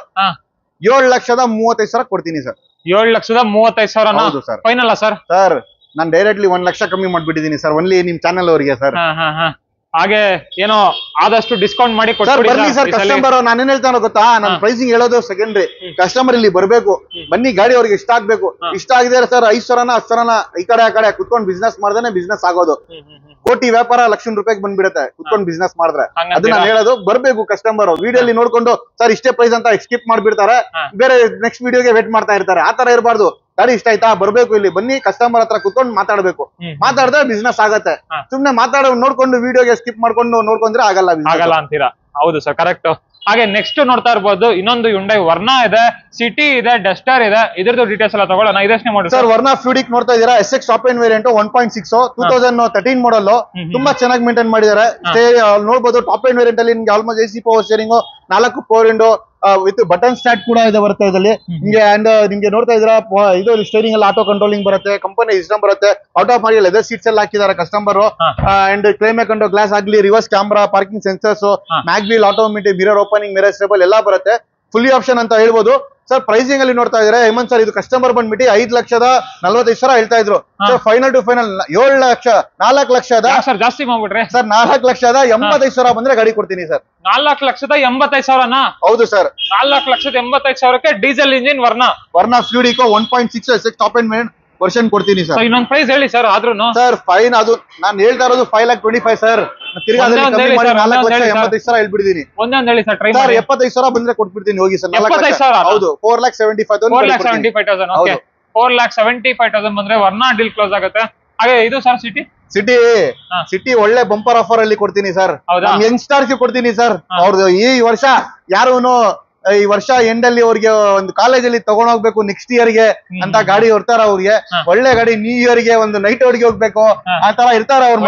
ಏಳು ಲಕ್ಷದ ಮೂವತ್ತೈದು ಸಾವಿರ ಕೊಡ್ತೀನಿ ಸರ್ ಏಳು ಲಕ್ಷದ ಮೂವತ್ತೈದು ಸಾವಿರ ಫೈನಲ್ ಸರ್ ಸರ್ ನಾನು ಡೈರೆಕ್ಟ್ಲಿ ಒಂದ್ ಲಕ್ಷ ಕಮ್ಮಿ ಮಾಡ್ಬಿಟ್ಟಿದ್ದೀನಿ ಸರ್ ಒನ್ಲಿ ನಿಮ್ ಚಾನಲ್ ಅವರಿಗೆ ಸರ್ ಹಾಗೆ ಏನೋ ಆದಷ್ಟು ಡಿಸ್ಕೌಂಟ್ ಮಾಡಿ ಸರ್ ಬರ್ಲಿ ಸರ್ ಕಸ್ಟಮರ್ ನಾನು ಏನ್ ಹೇಳ್ತಾನೋ ಗೊತ್ತಾ? ನನ್ನ ಹಾ. ಪ್ರೈಸಿಂಗ್ ಹೇಳೋದು ಸೆಕೆಂಡ್ರಿ ಕಸ್ಟಮರ್ ಇಲ್ಲಿ ಬರ್ಬೇಕು. ಬನ್ನಿ ಗಾಡಿ ಅವ್ರಿಗೆ ಇಷ್ಟ ಆಗ್ಬೇಕು. ಇಷ್ಟ ಆಗಿದೆ ಸರ್ ಐದ್ ಸಾವಿರನ ಹತ್ತು ಸಾವಿರನ ಈ ಕಡೆ ಆ ಕಡೆ ಕುತ್ಕೊಂಡು ಬಿಸ್ನೆಸ್ ಮಾಡ್ದೇನೆ ಬಿಸ್ನೆಸ್ ಆಗೋದು. ಕೋಟಿ ವ್ಯಾಪಾರ ಲಕ್ಷ ರೂಪಾಯಿಗೆ ಬಂದ್ಬಿಡುತ್ತೆ. ಕುತ್ಕೊಂಡು ಬಿಸ್ನೆಸ್ ಮಾಡಿದ್ರೆ. ಅದನ್ನ ಅದು ನಾನು ಹೇಳೋದು ಬರ್ಬೇಕು ಕಸ್ಟಮರ್ ವಿಡಿಯೋಲಿ ನೋಡ್ಕೊಂಡು ಸರ್ ಇಷ್ಟೇ ಪ್ರೈಸ್ ಅಂತ ಸ್ಕಿಪ್ ಮಾಡ್ಬಿಡ್ತಾರೆ. ಬೇರೆ ನೆಕ್ಸ್ಟ್ ವಿಡಿಯೋಗೆ ವೇಟ್ ಮಾಡ್ತಾ ಇರ್ತಾರೆ. ಆ ತರ ಇರಬಾರ್ದು. ಗಾಡಿ ಇಷ್ಟ ಆಯ್ತಾ? ಬರ್ಬೇಕು ಇಲ್ಲಿ. ಬನ್ನಿ ಕಸ್ಟಮರ್ ಹತ್ರ ಕುತ್ಕೊಂಡು ಮಾತಾಡ್ಬೇಕು. ಮಾತಾಡಿದ್ರೆ ಬಿಸ್ನೆಸ್ ಆಗತ್ತೆ. ಸುಮ್ನೆ ಮಾತಾಡೋ ನೋಡ್ಕೊಂಡು ವಿಡಿಯೋಗೆ ಸ್ಕಿಪ್ ಮಾಡ್ಕೊಂಡು ನೋಡ್ಕೊಂಡ್ರೆ ಆಗಲ್ಲ. ಆಗಲ್ಲ ಅಂತೀರಾ? ಹೌದು ಸರ್ ಕರೆಕ್ಟ್ ಹಾಗೆ ನೆಕ್ಸ್ಟ್ ನೋಡ್ತಾ ಇರ್ಬೋದು ಇನ್ನೊಂದು ಯುಂಡೈ ವರ್ಣ ಇದೆ ಸಿಟಿ ಇದೆ ಡಸ್ಟರ್ ಇದೆ. ಇದ್ರದ್ದು ಡೀಟೇಲ್ಸ್ ಎಲ್ಲ ತಗೊಳ್ಳೋಣ. ಇದಷ್ಟೇ ಮಾಡಿ ಸರ್ ವರ್ಣ ಫ್ಯೂಡಿಕ್ ನೋಡ್ತಾ ಇದೀರಾ S X top variant one point six two thousand thirteen model ತುಂಬಾ ಚೆನ್ನಾಗಿ ಮೇಂಟೈನ್ ಮಾಡಿದ್ದಾರೆ. ನೋಡ್ಬೋದು ಟಾಪ್ ಎಂಡ್ ವೇರಿಯಂಟ್ ಅಲ್ಲಿ ನಿಮ್ಗೆ almost AC C power steering ನಾಲ್ಕು four window with button start ಕೂಡ ಇದೆ ಬರುತ್ತೆ ಇದರಲ್ಲಿ. ನಿಮ್ಗೆ ಅಂಡ್ ನಿಮ್ಗೆ ನೋಡ್ತಾ ಇದ್ರ ಇದು ಸ್ಟೇರಿಂಗ್ ಎಲ್ಲ ಆಟೋ ಕಂಟ್ರೋಲಿಂಗ್ ಬರುತ್ತೆ ಕಂಪನಿ ಸಿಸ್ಟಮ್ ಬರುತ್ತೆ. ಆಟೋ ಮಾಡಿ ಲೆದರ್ ಸೀಟ್ಸ್ ಎಲ್ಲ ಹಾಕಿದ್ದಾರೆ customer. And climate and glass ಆಗ್ಲಿ reverse camera parking sensors mag wheel mag wheel automatic mirror opening mirror stable ಎಲ್ಲ ಬರುತ್ತೆ. ಫುಲ್ಲಿ ಆಪ್ಷನ್ ಅಂತ ಹೇಳ್ಬೋದು. ಸರ್ ಪ್ರೈಸಿಂಗ್ ಅಲ್ಲಿ ನೋಡ್ತಾ ಇದ್ರೆ ಹೇಮಂತ್ ಸರ್ ಇದು ಕಸ್ಟಮರ್ ಬಂದ್ಬಿಟ್ಟು ಐದ್ ಲಕ್ಷದ ನಲ್ವತ್ತೈದು ಸಾವಿರ ಹೇಳ್ತಾ ಇದ್ರು. ಸರ್ ಫೈನಲ್ ಟು ಫೈನಲ್ ಏಳು ಲಕ್ಷ ನಾಲ್ಕು ಲಕ್ಷದ ಸರ್ ಜಾಸ್ತಿ ಮಾಡ್ಬಿಟ್ರೆ? ಸರ್ ನಾಲ್ಕು ಲಕ್ಷದ ಎಂಬತ್ತೈದು ಸಾವಿರ ಬಂದ್ರೆ ಗಾಡಿ ಕೊಡ್ತೀನಿ ಸರ್ ನಾಲ್ಕು ಲಕ್ಷದ ಎಂಬತ್ತೈದು ಸಾವಿರನಾ? ಹೌದು ಸರ್ ನಾಲ್ಕು ಲಕ್ಷದ ಎಂಬತ್ತೈದು ಸಾವಿರಕ್ಕೆ diesel engine Verna Verna fluidic one point six S top end version ಕೊಡ್ತೀನಿ ಸರ್ ಇನ್ನೊಂದು ಪ್ರೈಸ್ ಹೇಳಿ ಸರ್ ಆದ್ರೂನು. ಸರ್ ಫೈನ್ ಅದು. ನಾನು ಹೇಳ್ತಾ ಇರೋದು five lakh twenty five sir ತಿರ್ಗಾ ನಾಲ್ಕು ಲಕ್ಷ ಎಂಬತ್ತೈದು ಸಾವಿರ ಹೇಳ್ಬಿಟ್ಟಿದ್ದೀನಿ ಒಂದೇ ಒಂದ್ ಹೇಳಿ ಸರ್ ಟ್ರೈ ಸರ್ ಎಪ್ಪತ್ತೈದು ಸಾವಿರ ಬಂದ್ರೆ ಕೊಟ್ಬಿಡ್ತೀನಿ ಹೋಗಿ ಸರ್ ನಾಲ್ಕು ಲಕ್ಷ? ಹೌದು four lakh seventy five four lakh seventy five thousand okay. Four lakh seventy five thousand ಬಂದ್ರೆ ವರ್ನಾ ಡೀಲ್ ಕ್ಲೋಸ್ ಆಗುತ್ತೆ. ಹಾಗೆ ಇದು ಸರ್ ಸಿಟಿ ಸಿಟಿ. ಸಿಟಿ ಒಳ್ಳೆ ಬಂಪರ್ ಆಫರ್ ಅಲ್ಲಿ ಕೊಡ್ತೀನಿ ಸರ್ ಯಂಗ್ ಸ್ಟಾರ್ಸ್ ಕೊಡ್ತೀನಿ ಸರ್. ಅವ್ರದ್ದು ಈ ವರ್ಷ ಯಾರೂನು ಈ ವರ್ಷ ಎಂಡ್ ಅಲ್ಲಿ ಅವ್ರಿಗೆ ಒಂದು ಕಾಲೇಜಲ್ಲಿ ತಗೊಂಡೋಗ್ಬೇಕು ನೆಕ್ಸ್ಟ್ ಇಯರ್ಗೆ ಅಂತ ಗಾಡಿ ಹೊರ್ತಾರ ಅವ್ರಿಗೆ. ಒಳ್ಳೆ ಗಾಡಿ ನ್ಯೂ ಇಯರ್ಗೆ ಒಂದು ನೈಟ್ ಅವ್ರಿಗೆ ಹೋಗ್ಬೇಕು. ಆ ತರ ಇರ್ತಾರ ಅವ್ರ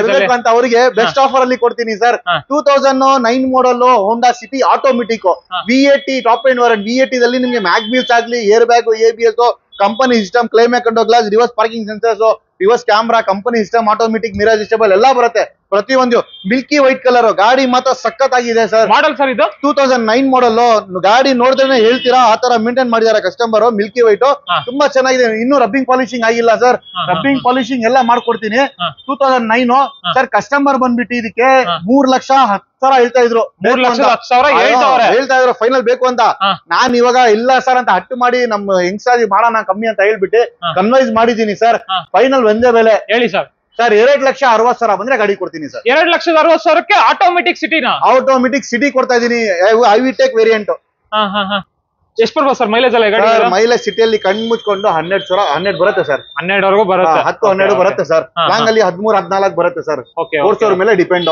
ಇರ್ಬೇಕು ಅಂತ ಅವ್ರಿಗೆ ಬೆಸ್ಟ್ ಆಫರ್ ಅಲ್ಲಿ ಕೊಡ್ತೀನಿ sir. Two thousand nine model Honda City automatic. V A T top end var V A T ದಲ್ಲಿ ನಿಮ್ಗೆ ಮ್ಯಾಗ್ ವೀಲ್ಸ್ ಆಗ್ಲಿ air bag A B S company system climate ಹಾಕೊಂಡು glass reverse parking sensors reverse camera company system automatic mirror ಎಲ್ಲ ಬರುತ್ತೆ. ಪ್ರತಿಯೊಂದು Milky white colour. ಗಾಡಿ ಮಾತ್ರ ಸಖತ್ ಆಗಿದೆ ಸರ್. ಮಾಡಲ್ ಸರ್ ಇದು? ಟೂ ತೌಸಂಡ್ ನೈನ್ ಮಾಡಲ್ ಗಾಡಿ ನೋಡಿದ್ರೆ ಹೇಳ್ತೀರಾ? ಆ ತರ ಮೇಂಟೈನ್ ಮಾಡಿದಾರೆ ಕಸ್ಟಮರ್ ಮಿಲ್ಕಿ ವೈಟ್ ತುಂಬಾ ಚೆನ್ನಾಗಿದೆ. ಇನ್ನು ರಬ್ಬಿಂಗ್ ಪಾಲಿಶಿಂಗ್ ಆಗಿಲ್ಲ ಸರ್. ರಬ್ಬಿಂಗ್ ಪಾಲಿಶಿಂಗ್ ಎಲ್ಲ ಮಾಡ್ಕೊಡ್ತೀನಿ. Two thousand nine sir customer ಬಂದ್ಬಿಟ್ಟು ಇದಕ್ಕೆ. ಮೂರ್ ಲಕ್ಷ ಸಾವಿರ ಹೇಳ್ತಾ ಇದ್ರು. ಹೇಳ್ತಾ ಇದ್ರು ಫೈನಲ್ ಬೇಕು ಅಂತ. ನಾನ್ ಇವಾಗ ಇಲ್ಲ ಸರ್ ಅಂತ ಹಟ್ಟು ಮಾಡಿ ನಮ್ಮ ಹೆಂಗ್ಸಾಗಿ ಮಾಡೋಣ ಕಮ್ಮಿ ಅಂತ ಹೇಳ್ಬಿಟ್ಟು ಕನ್ವೈಸ್ ಮಾಡಿದೀನಿ ಸರ್. ಫೈನಲ್ ಒಂದೇ ಬೆಲೆ. ಹೇಳಿ ಸರ್. ಸರ್ ಎರಡ್ ಲಕ್ಷ ಅರವತ್ ಸಾವಿರ ಬಂದ್ರೆ ಗಾಡಿ ಕೊಡ್ತೀನಿ ಸರ್. ಎರಡ್ ಲಕ್ಷದ ಅರವತ್ ಸಾವಿರಕ್ಕೆ ಆಟೋಮೆಟಿಕ್ ಸಿಟಿನಾ ಆಟೋಮೆಟಿಕ್ ಸಿಟಿ ಕೊಡ್ತಾ ಇದೀನಿ ಐ ವಿ ಟೇಕ್ ವೇರಿಯಂಟ್ ಹಾ ಹಾ ಹಾ. ಎಷ್ಟು ಬರ್ಬೋದು ಸರ್ ಮೈಲೇಜ್ ಎಲ್ಲ ಗಾಡಿ ಮೈಲೇಜ್ ಸಿಟಿಯಲ್ಲಿ ಕಣ್ ಮುಚ್ಕೊಂಡು ಹನ್ನೆರಡು ಸಾವಿರ ಹನ್ನೆರಡು ಬರುತ್ತೆ ಸರ್ ಹನ್ನೆರಡುವರೆಗೂ ಬರುತ್ತೆ. ಹತ್ತು ಹನ್ನೆರಡು ಬರುತ್ತೆ ಸರ್. ಲಾಂಗ್ ಅಲ್ಲಿ ಹದಿಮೂರ್ ಹದಿನಾಲ್ಕು ಬರುತ್ತೆ ಸರ್ ಮೂರ್ ಸಾವಿರ ಮೇಲೆ ಡಿಪೆಂಡ್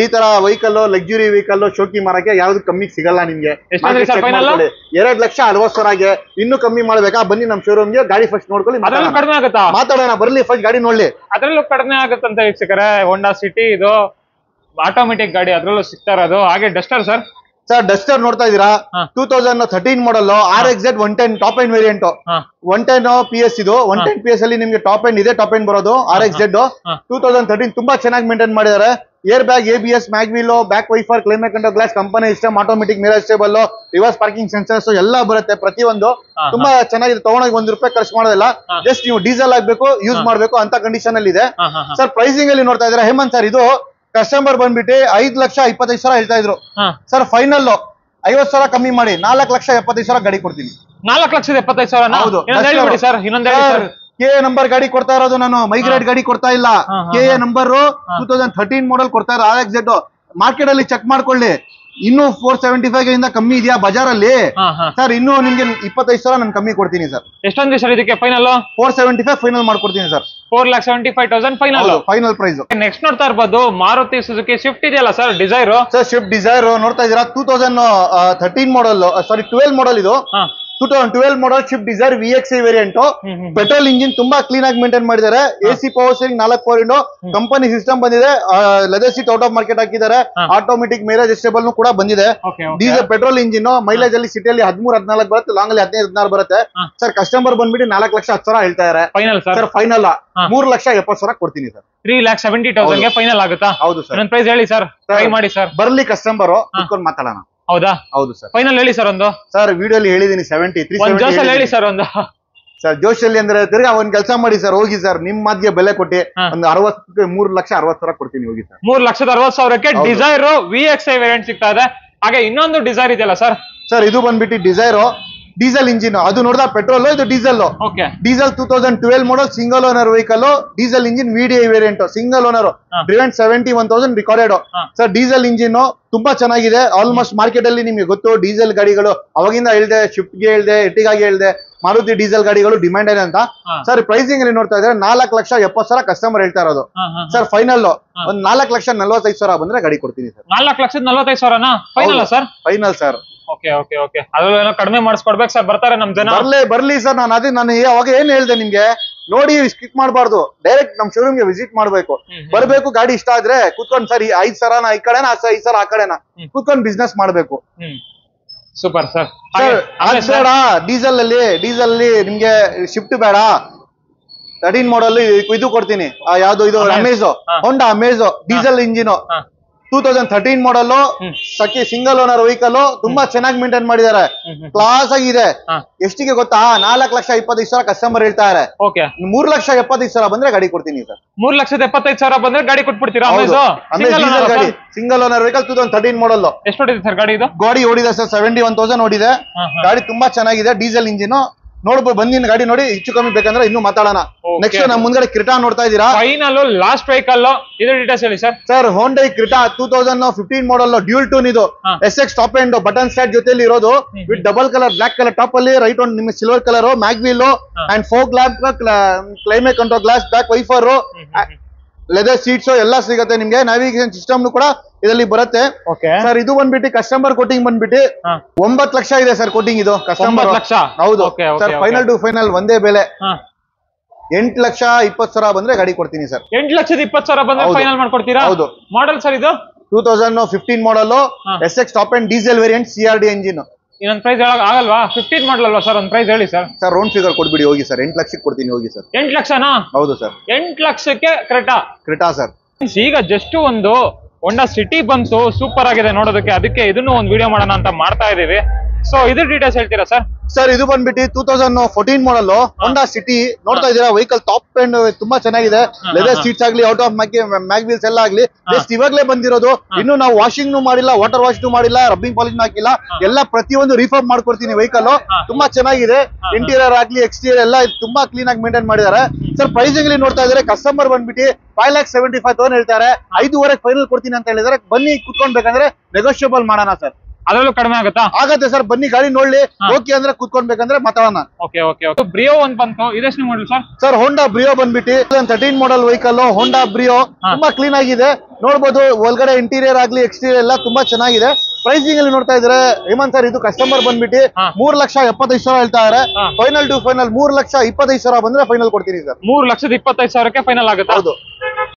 ಈ ತರ ವೆಹಿಕಲ್ ಲಕ್ಸುರಿ ವೆಹಿಕಲ್ ಶೋಕಿ ಮಾರಕ್ಕೆ ಯಾವ್ದು ಕಮ್ಮಿ ಸಿಗಲ್ಲ ನಿಮ್ಗೆ? ಎರಡ್ ಲಕ್ಷ ಅರವತ್ ಸಾವಿರಗೆ ಇನ್ನು ಕಮ್ಮಿ ಮಾಡ್ಬೇಕಾ? ಬನ್ನಿ ನಮ್ ಶೋರೂಮ್ಗೆ ಗಾಡಿ ಫಸ್ಟ್ ನೋಡ್ಕೊಳ್ಳಿ ಕಡಿಮೆ ಆಗುತ್ತಾ? ಮಾತಾಡೋಣ ಬರ್ಲಿ ಫಸ್ಟ್ ಗಾಡಿ ನೋಡ್ಲಿ. ಅದ್ರಲ್ಲೂ ಕಡಿಮೆ ಆಗುತ್ತಂತ ವೀಕ್ಷಕರೇ ಹೋಂಡಾ ಸಿಟಿ ಇದು ಆಟೋಮೆಟಿಕ್ ಗಾಡಿ ಅದ್ರಲ್ಲೂ ಸಿಗ್ತಾ ಅದು ಹಾಗೆ ಡಸ್ಟರ್ ಸರ್ ಸರ್ ಡಸ್ಟರ್ ನೋಡ್ತಾ ಇದೀರಾ. Two thousand thirteen model R X Z one ten top end variant one ten P S ಇದು. ಒನ್ ಟೆನ್ ಪಿ ಎಸ್ ಅಲ್ಲಿ ನಿಮ್ಗೆ ಟಾಪ್ ಎಂಡ್ ಇದೆ ಟಾಪ್ ಎಂಡ್ ಬರೋದು ಆರ್ ಎಕ್ಸ್ ಜೆಡ್ ಹಾ. Two thousand thirteen ತುಂಬಾ ಚೆನ್ನಾಗಿ ಮೇಂಟೈನ್ ಮಾಡಿದ್ದಾರೆ. Air bag A B S mag wheel back wiper climate and glass company system automatic mirror stable reverse parking sensors ಎಲ್ಲ ಬರುತ್ತೆ ಪ್ರತಿಯೊಂದು. ತುಂಬಾ ಚೆನ್ನಾಗಿದೆ. ತಗೊಂಡೋಗಿ ಒಂದ್ ರೂಪಾಯಿ ಖರ್ಚು ಮಾಡೋದಿಲ್ಲ. ಜಸ್ಟ್ ನೀವು ಡೀಸೆಲ್ ಆಗ್ಬೇಕು ಯೂಸ್ ಮಾಡ್ಬೇಕು ಅಂತ ಕಂಡೀಷನ್ ಅಲ್ಲಿ ಇದೆ ಸರ್ ಪ್ರೈಸಿಂಗ್ ಅಲ್ಲಿ ನೋಡ್ತಾ ಇದ್ರೆ ಹೇಮಂತ್ ಸರ್ ಇದು ಕಸ್ಟಮರ್ ಬಂದ್ಬಿಟ್ಟು ಐದ್ ಲಕ್ಷ ಇಪ್ಪತ್ತೈದು ಸಾವಿರ ಹೇಳ್ತಾ ಇದ್ರು. ಸರ್ ಫೈನಲ್ ಐವತ್ ಸಾವಿರ ಕಮ್ಮಿ ಮಾಡಿ ನಾಲ್ಕು ಲಕ್ಷ ಎಪ್ಪತ್ತೈದು ಸಾವಿರ ಗಾಡಿ ಕೊಡ್ತೀನಿ. ನಾಲ್ಕು ಲಕ್ಷದ ಎಪ್ಪತ್ತೈದು ಸಾವಿರ ಹೌದು. ಸರ್ ಇನ್ನೊಂದು ಕೆ ಎ ನಂಬರ್ ಗಾಡಿ ಕೊಡ್ತಾ ಇರೋದು ನಾನು ಮೈಗ್ರೇಟ್ ಗಾಡಿ ಕೊಡ್ತಾ ಇಲ್ಲ. K A number two thousand thirteen model ಕೊಡ್ತಾ ಇರೋ ಆರ್ ಎಕ್ಸ್ ಜೆಡ್ ಮಾರ್ಕೆಟ್ ಅಲ್ಲಿ ಚೆಕ್ ಮಾಡ್ಕೊಳ್ಳಿ. ಇನ್ನು ಫೋರ್ ಸೆವೆಂಟಿ ಫೈವ್ ಇಂದ ಕಮ್ಮಿ ಇದೆಯಾ ಬಜಾರ್ ಅಲ್ಲಿ ಸರ್ ಇನ್ನು ನಿಮ್ಗೆ ಇಪ್ಪತ್ತೈದು ಸಾವಿರ ನಾನು ಕಮ್ಮಿ ಕೊಡ್ತೀನಿ ಸರ್ ಎಷ್ಟೊಂದು ಸರ್ ಇದಕ್ಕೆ final four seventy five final ಮಾಡ್ಕೊಡ್ತೀನಿ sir four lakh seventy five thousand final final price next ನೋಡ್ತಾ ಇರ್ಬೋದು ಮಾರುತಿ ಸುಜುಕಿ ಶಿಫ್ಟ್ ಇದೆಯಲ್ಲ sir Dzire sir Swift Dzire ನೋಡ್ತಾ ಇದೀರಾ two thousand thirteen model sorry twelve model ಇದು. Two thousand twelve model Swift Dzire V X variant. Petrol engine ತುಂಬಾ clean ಆಗಿ maintain ಮಾಡಿದ್ದಾರೆ. A C power steering ನಾಲ್ಕು power window company system ಬಂದಿದೆ. Leather seat out of market ಹಾಕಿದ್ದಾರೆ. Automatic ಮೇರೇಜ್ adjustable ಕೂಡ ಬಂದಿದೆ. ಡೀಸೆಲ್ ಪೆಟ್ರೋಲ್ ಇಂಜಿನ್ ಮೈಲೇಜ್ ಅಲ್ಲಿ ಸಿಟಿಯಲ್ಲಿ ಹದಿಮೂರ್ ಹದಿನಾಲ್ಕು ಬರುತ್ತೆ ಲಾಂಗ್ ಅಲ್ಲಿ ಹದಿನೈದು ಹದಿನಾರು ಬರುತ್ತೆ. ಸರ್ ಕಸ್ಟಮರ್ ಬಂದ್ಬಿಟ್ಟು ನಾಲ್ಕು ಲಕ್ಷ ಹತ್ತು ಸಾವಿರ ಹೇಳ್ತಾ ಇದಾರೆ. ಫೈನಲ್ ಸರ್ ಫೈನಲ್ ಮೂರು ಲಕ್ಷ ಎಪ್ಪತ್ತು ಸಾವಿರ ಕೊಡ್ತೀನಿ sir three lakh seventy thousand final ಆಗುತ್ತಾ? ಹೌದು ಸರ್ ಪ್ರೈಸ್ ಹೇಳಿ ಸರ್ ಟ್ರೈ ಮಾಡಿ ಸರ್ ಬರ್ಲಿ ಕಸ್ಟಮರ್ ಮಾತಾಡೋಣ. ಹೌದಾ? ಹೌದು ಸರ್. ಫೈನಲ್ ಹೇಳಿ ಸರ್ ಒಂದು. ಸರ್ ವಿಡಿಯೋಲಿ ಹೇಳಿದೀನಿ ಸೆವೆಂಟಿ ತ್ರೀ ಒಂದ್ ಜೋಸಲ್ಲಿ ಹೇಳಿ ಸರ್ ಒಂದು. ಸರ್ ಜೋಶಲ್ಲಿ ಅಂದ್ರೆ ತಿರ್ಗಾ ಒಂದ್ ಕೆಲಸ ಮಾಡಿ ಸರ್ ಹೋಗಿ ಸರ್ ನಿಮ್ ಮಾತಿಗೆ ಬೆಲೆ ಕೊಟ್ಟಿ ಒಂದು ಅರವತ್ತು ಮೂರ್ ಲಕ್ಷ ಅರವತ್ತು ಸಾವಿರ ಕೊಡ್ತೀನಿ ಹೋಗಿ ಸರ್. ಮೂರ್ ಲಕ್ಷದ ಅರವತ್ ಸಾವಿರಕ್ಕೆ Dzire V X I variant ಸಿಗ್ತಾ ಇದೆ. ಹಾಗೆ ಇನ್ನೊಂದು ಡಿಸೈರ್ ಇದೆಯಲ್ಲ ಸರ್? ಸರ್ ಇದು ಬಂದ್ಬಿಟ್ಟು ಡಿಸೈರ್ ಡೀಸೆಲ್ ಇಂಜಿನ್. ಅದು ನೋಡಿದ ಪೆಟ್ರೋಲ್ ಇದು diesel okay diesel two thousand twelve model single owner vehicle diesel engine VDI variant single owner. Driven seventy one thousand recorded sir diesel engine ತುಂಬಾ ಚೆನ್ನಾಗಿದೆ. Almost market ಅಲ್ಲಿ ನಿಮ್ಗೆ ಗೊತ್ತು ಡೀಸೆಲ್ ಗಾಡಿಗಳು ಅವಾಗಿಂದ ಹೇಳಿದೆ ಶಿಫ್ಟ್ಗೆ ಹೇಳ್ದೆ ಎಟ್ಟಿಗಾಗಿ ಹೇಳಿದೆ ಮಾರುತಿ ಡೀಸೆಲ್ ಗಾಡಿಗಳು ಡಿಮ್ಯಾಂಡ್ ಇದೆ ಅಂತ. ಸರ್ ಪ್ರೈಸಿಂಗ್ ಅಲ್ಲಿ ನೋಡ್ತಾ ಇದ್ರೆ ನಾಲ್ಕು ಲಕ್ಷ ಎಪ್ಪತ್ತು ಸಾವಿರ ಕಸ್ಟಮರ್ ಹೇಳ್ತಾ ಇರೋದು. ಸರ್ ಫೈನಲ್ ಒಂದ್ ನಾಲ್ಕು ಲಕ್ಷ ನಲ್ವತ್ತೈದು ಸಾವಿರ ಬಂದ್ರೆ ಗಾಡಿ ಕೊಡ್ತೀನಿ ಸರ್ ನಾಲ್ಕು ಲಕ್ಷದ ನಲ್ವತ್ತೈದು ಸಾವಿರ final sir final sir okay okay okay ಏನೋ ಕಡಿಮೆ ಮಾಡಿಸ್ಕೊಡ್ಬೇಕು ಸರ್. ಬರ್ತಾರೆ ನಮ್ ಜನ. ಬರ್ಲಿ ಬರ್ಲಿ ಸರ್. ನಾನು ಅದೇ ನಾನು ಅವಾಗ ಏನ್ ಹೇಳ್ದೆ ನಿಮ್ಗೆ? ನೋಡಿ ಸ್ಕಿಪ್ ಮಾಡಬಾರ್ದು. ಡೈರೆಕ್ಟ್ ನಮ್ ಶೋರೂಮ್ಗೆ ವಿಸಿಟ್ ಮಾಡ್ಬೇಕು. ಬರ್ಬೇಕು ಗಾಡಿ ಇಷ್ಟ ಆದ್ರೆ ಕುತ್ಕೊಂಡ್ ಸರ್ ಈ ಐದ್ ಸರನ ಈ ಕಡೆನ ಐದ್ ಸರ ಆ ಕಡೆನ. ಕುತ್ಕೊಂಡ್ ಬಿಸ್ನೆಸ್ ಮಾಡ್ಬೇಕು. Super sir. ಬೇಡ ಡೀಸೆಲ್ ಅಲ್ಲಿ ಡೀಸೆಲ್ ಅಲ್ಲಿ ನಿಮ್ಗೆ ಶಿಫ್ಟ್ ಬೇಡ. ತರ್ಟೀನ್ ಮಾಡಲ್ ಇದು ಕೊಡ್ತೀನಿ. ಆ, ಯಾವ್ದು ಇದು. ಅಮೇಜೋ ಹಾ. Amaze diesel engine. Two thousand thirteen model ಸಖಿ ಸಿಂಗಲ್ ಓನರ್ ವೆಹಿಕಲ್ ತುಂಬಾ ಚೆನ್ನಾಗಿ ಮೇಂಟೈನ್ ಮಾಡಿದ್ದಾರೆ. ಕ್ಲಾಸ್ ಆಗಿದೆ. ಎಷ್ಟಿಗೆ ಗೊತ್ತಾ? ನಾಲ್ಕು ಲಕ್ಷ ಇಪ್ಪತ್ತೈದು ಸಾವಿರ ಕಸ್ಟಮರ್ ಹೇಳ್ತಾರೆ ಮೂರ್ ಲಕ್ಷ ಎಪ್ಪತ್ತೈದು ಸಾವಿರ ಬಂದ್ರೆ ಗಾಡಿ ಕೊಡ್ತೀನಿ ಸರ್. ಮೂರ್ ಲಕ್ಷದ ಎಪ್ಪತ್ತೈದು ಸಾವಿರ ಬಂದ್ರೆ ಗಾಡಿ ಕೊಟ್ಬಿಡ್ತೀರಾ ಗಾಡಿ. Single owner vehicle two thousand thirteen model ಎಷ್ಟು ಸರ್ ಗಾಡಿ ಇದು? ಗಾಡಿ ಓಡಿದೆ ಸರ್ ಸೆವೆಂಟಿ ಒನ್ ತೌಸಂಡ್ ಓಡಿದೆ. ಗಾಡಿ ತುಂಬಾ ಚೆನ್ನಾಗಿದೆ. ಡೀಸೆಲ್ ಇಂಜಿನ್ ನೋಡ್ಬೋದು ನಿನ್ ಗಾಡಿ ನೋಡಿ ಹೆಚ್ಚು ಕಮ್ಮಿ ಬೇಕಂದ್ರೆ ಇನ್ನು ಮಾತಾಡೋಣ. ನೆಕ್ಸ್ಟ್ ನಮ್ ಮುಂದ್ಗಡೆ ಕ್ರಿಟಾ ನೋಡ್ತಾ ಇದ್ದೀರಾ ಫೈನಲ್ ಲಾಸ್ಟ್ ವೆಹಿಕಲ್ ಇದು ಡೀಟೇಲ್ಸ್ ಹೇಳಿ sir sir Hyundai Creta two thousand fifteen model dual tone ಇದು. S X top end button set ಜೊತೆಲಿ ಇರೋದು. With double colour black colour top ಅಲ್ಲಿ ರೈಟ್ ಒಂದು ನಿಮ್ಗೆ silver colour mag wheel and four glass climate control glass back wiper leather seats ಎಲ್ಲ ಸಿಗುತ್ತೆ ನಿಮ್ಗೆ. Navigation system ಕೂಡ ಇದರಲ್ಲಿ ಬರುತ್ತೆ. ಓಕೆ ಸರ್ ಇದು ಬಂದ್ಬಿಟ್ಟು ಕಸ್ಟಮರ್ ಕೋಟಿಂಗ್ ಬಂದ್ಬಿಟ್ಟು. ಒಂಬತ್ತು ಲಕ್ಷ ಇದೆ ಸರ್ ಕೋಟಿಂಗ್ ಇದು. ಕಸ್ಟಮರ್ ಲಕ್ಷ? ಹೌದು. ಸರ್ ಫೈನಲ್ ಟು ಫೈನಲ್ ಒಂದೇ ಬೆಲೆ. ಎಂಟ್ ಲಕ್ಷ ಇಪ್ಪತ್ತು ಸಾವಿರ ಬಂದ್ರೆ ಗಾಡಿ ಕೊಡ್ತೀನಿ ಸರ್ ಎಂಟ್ ಲಕ್ಷದ ಇಪ್ಪತ್ತು ಸಾವಿರ ಬಂದ್ರೆ ಫೈನಲ್ ಮಾಡ್ಕೊಡ್ತೀರಾ? ಹೌದು. ಮಾಡಲ್ ಸರ್ ಇದು? Two thousand fifteen model S X top end diesel variant C R D engine ಇನ್ನೊಂದು ಪ್ರೈಸ್ ಹೇಳಕ್ ಆಗಲ್ವಾ? ಫಿಫ್ಟೀನ್ ಮಾಡಲ್ವಾ ಅಲ್ವಾ ಸರ್ ಒಂದು ಪ್ರೈಸ್ ಹೇಳಿ ಸರ್ ಸರ್ ರೌಂಡ್ ಫಿಗರ್ ಕೊಡ್ಬಿಡಿ ಹೋಗಿ ಸರ್ ಎಂಟು ಲಕ್ಷಕ್ಕೆ ಕೊಡ್ತೀನಿ ಹೋಗಿ ಸರ್ ಎಂಟು ಲಕ್ಷನಾ? ಹೌದು ಸರ್ ಎಂಟು ಲಕ್ಷಕ್ಕೆ ಕ್ರೆಟಾ? ಕ್ರೆಟಾ ಸರ್ ಈಗ ಜಸ್ಟ್ ಒಂದು ಹೊಂಡಾ ಸಿಟಿ ಬಂತು ಸೂಪರ್ ಆಗಿದೆ ನೋಡೋದಕ್ಕೆ. ಅದಕ್ಕೆ ಇದನ್ನು ಒಂದು ವಿಡಿಯೋ ಮಾಡೋಣ ಅಂತ ಮಾಡ್ತಾ ಇದೀವಿ ಸೊ ಇದ್ರ ಡೀಟೇಲ್ಸ್ ಹೇಳ್ತೀರಾ ಸರ್ ಸರ್ ಇದು ಬಂದ್ಬಿಟ್ಟು two thousand fourteen model Honda City ನೋಡ್ತಾ ಇದೀರಾ ವೆಹಿಕಲ್ ಟಾಪ್ ಅಂಡ್ ತುಂಬಾ ಚೆನ್ನಾಗಿದೆ. ಲೆದರ್. ಸೀಟ್ಸ್ ಆಗ್ಲಿ ಔಟ್ ಆಫ್ ಮ್ಯಾಗ್ ವೀಲ್ಸ್ ಎಲ್ಲ ಆಗ್ಲಿ ಜಸ್ಟ್ ಇವಾಗ್ಲೇ ಬಂದಿರೋದು. ಇನ್ನು ನಾವು ವಾಷಿಂಗ್ ಮಾಡಿಲ್ಲ ವಾಟರ್ ವಾಶ್ ಮಾಡಿಲ್ಲ ರಬ್ಬಿಂಗ್ ಪಾಲಿಶ್ ಹಾಕಿಲ್ಲ. ಎಲ್ಲ ಪ್ರತಿಯೊಂದು ರಿಫರ್ಮ್ ಮಾಡ್ಕೊಡ್ತೀನಿ ವೆಹಿಕಲ್ ತುಂಬಾ ಚೆನ್ನಾಗಿದೆ. ಇಂಟೀರಿಯರ್ ಆಗ್ಲಿ ಎಕ್ಸ್ಟೀರಿಯರ್ ಎಲ್ಲ ತುಂಬಾ ಕ್ಲೀನ್ ಆಗಿ ಮೇಂಟೈನ್ ಮಾಡಿದ್ದಾರೆ. ಸರ್ ಪ್ರೈಸಿಂಗ್ ಅಲ್ಲಿ ನೋಡ್ತಾ ಇದ್ದಾರೆ ಕಸ್ಟಮರ್ ಬಂದ್ಬಿಟ್ಟು five lakh seventy five thousand ಹೇಳ್ತಾರೆ ಐದುವರೆಗೆ ಫೈನಲ್ ಕೊಡ್ತೀನಿ ಅಂತ ಹೇಳಿದ್ರೆ ಬನ್ನಿ ಕುತ್ಕೊಂಡ್ಬೇಕಂದ್ರೆ ನೆಗೋಷಿಯಬಲ್ ಮಾಡೋಣ ಸರ್ ಅದರಲ್ಲೂ ಕಡಿಮೆ ಆಗುತ್ತಾ? ಆಗತ್ತೆ ಸರ್ ಬನ್ನಿ ಗಾಡಿ ನೋಡ್ಲಿ. ಓಕೆ ಅಂದ್ರೆ ಕುತ್ಕೊಂಡ್ಬೇಕಂದ್ರೆ ಮಾತಾಡೋಣ ಓಕೆ ಓಕೆ ಓಕೆ. ಬ್ರಿಯೋ ಒಂದ್ ಬಂತು. ಇದೆಷ್ಟು model sir? Sir Honda Brio ಬಂದ್ಬಿಟ್ಟು. Thirteen model vehicle Honda Brio. ತುಂಬಾ ಕ್ಲೀನ್ ಆಗಿದೆ. ನೋಡ್ಬೋದು ಒಳಗಡೆ ಇಂಟೀರಿಯರ್ ಆಗ್ಲಿ ಎಕ್ಸ್ಟೀರಿಯರ್ ಎಲ್ಲ ತುಂಬಾ ಚೆನ್ನಾಗಿದೆ. ಪ್ರೈಸಿಂಗ್ ಅಲ್ಲಿ ನೋಡ್ತಾ ಇದ್ರೆ ಹೇಮಂತ್ ಸರ್ ಇದು ಕಸ್ಟಮರ್ ಬಂದ್ಬಿಟ್ಟು. ಮೂರ್ ಲಕ್ಷ ಎಪ್ಪತ್ತೈದು ಸಾವಿರ ಹೇಳ್ತಾ ಇದಾರೆ. ಫೈನಲ್ ಟು ಫೈನಲ್ ಮೂರ್ ಲಕ್ಷ ಇಪ್ಪತ್ತೈದು ಸಾವಿರ ಬಂದ್ರೆ ಫೈನಲ್ ಕೊಡ್ತೀನಿ ಸರ್. ಮೂರ್ ಲಕ್ಷದ ಇಪ್ಪತ್ತೈದು ಸಾವಿರಕ್ಕೆ ಫೈನಲ್ ಆಗುತ್ತೆ? ಹೌದು.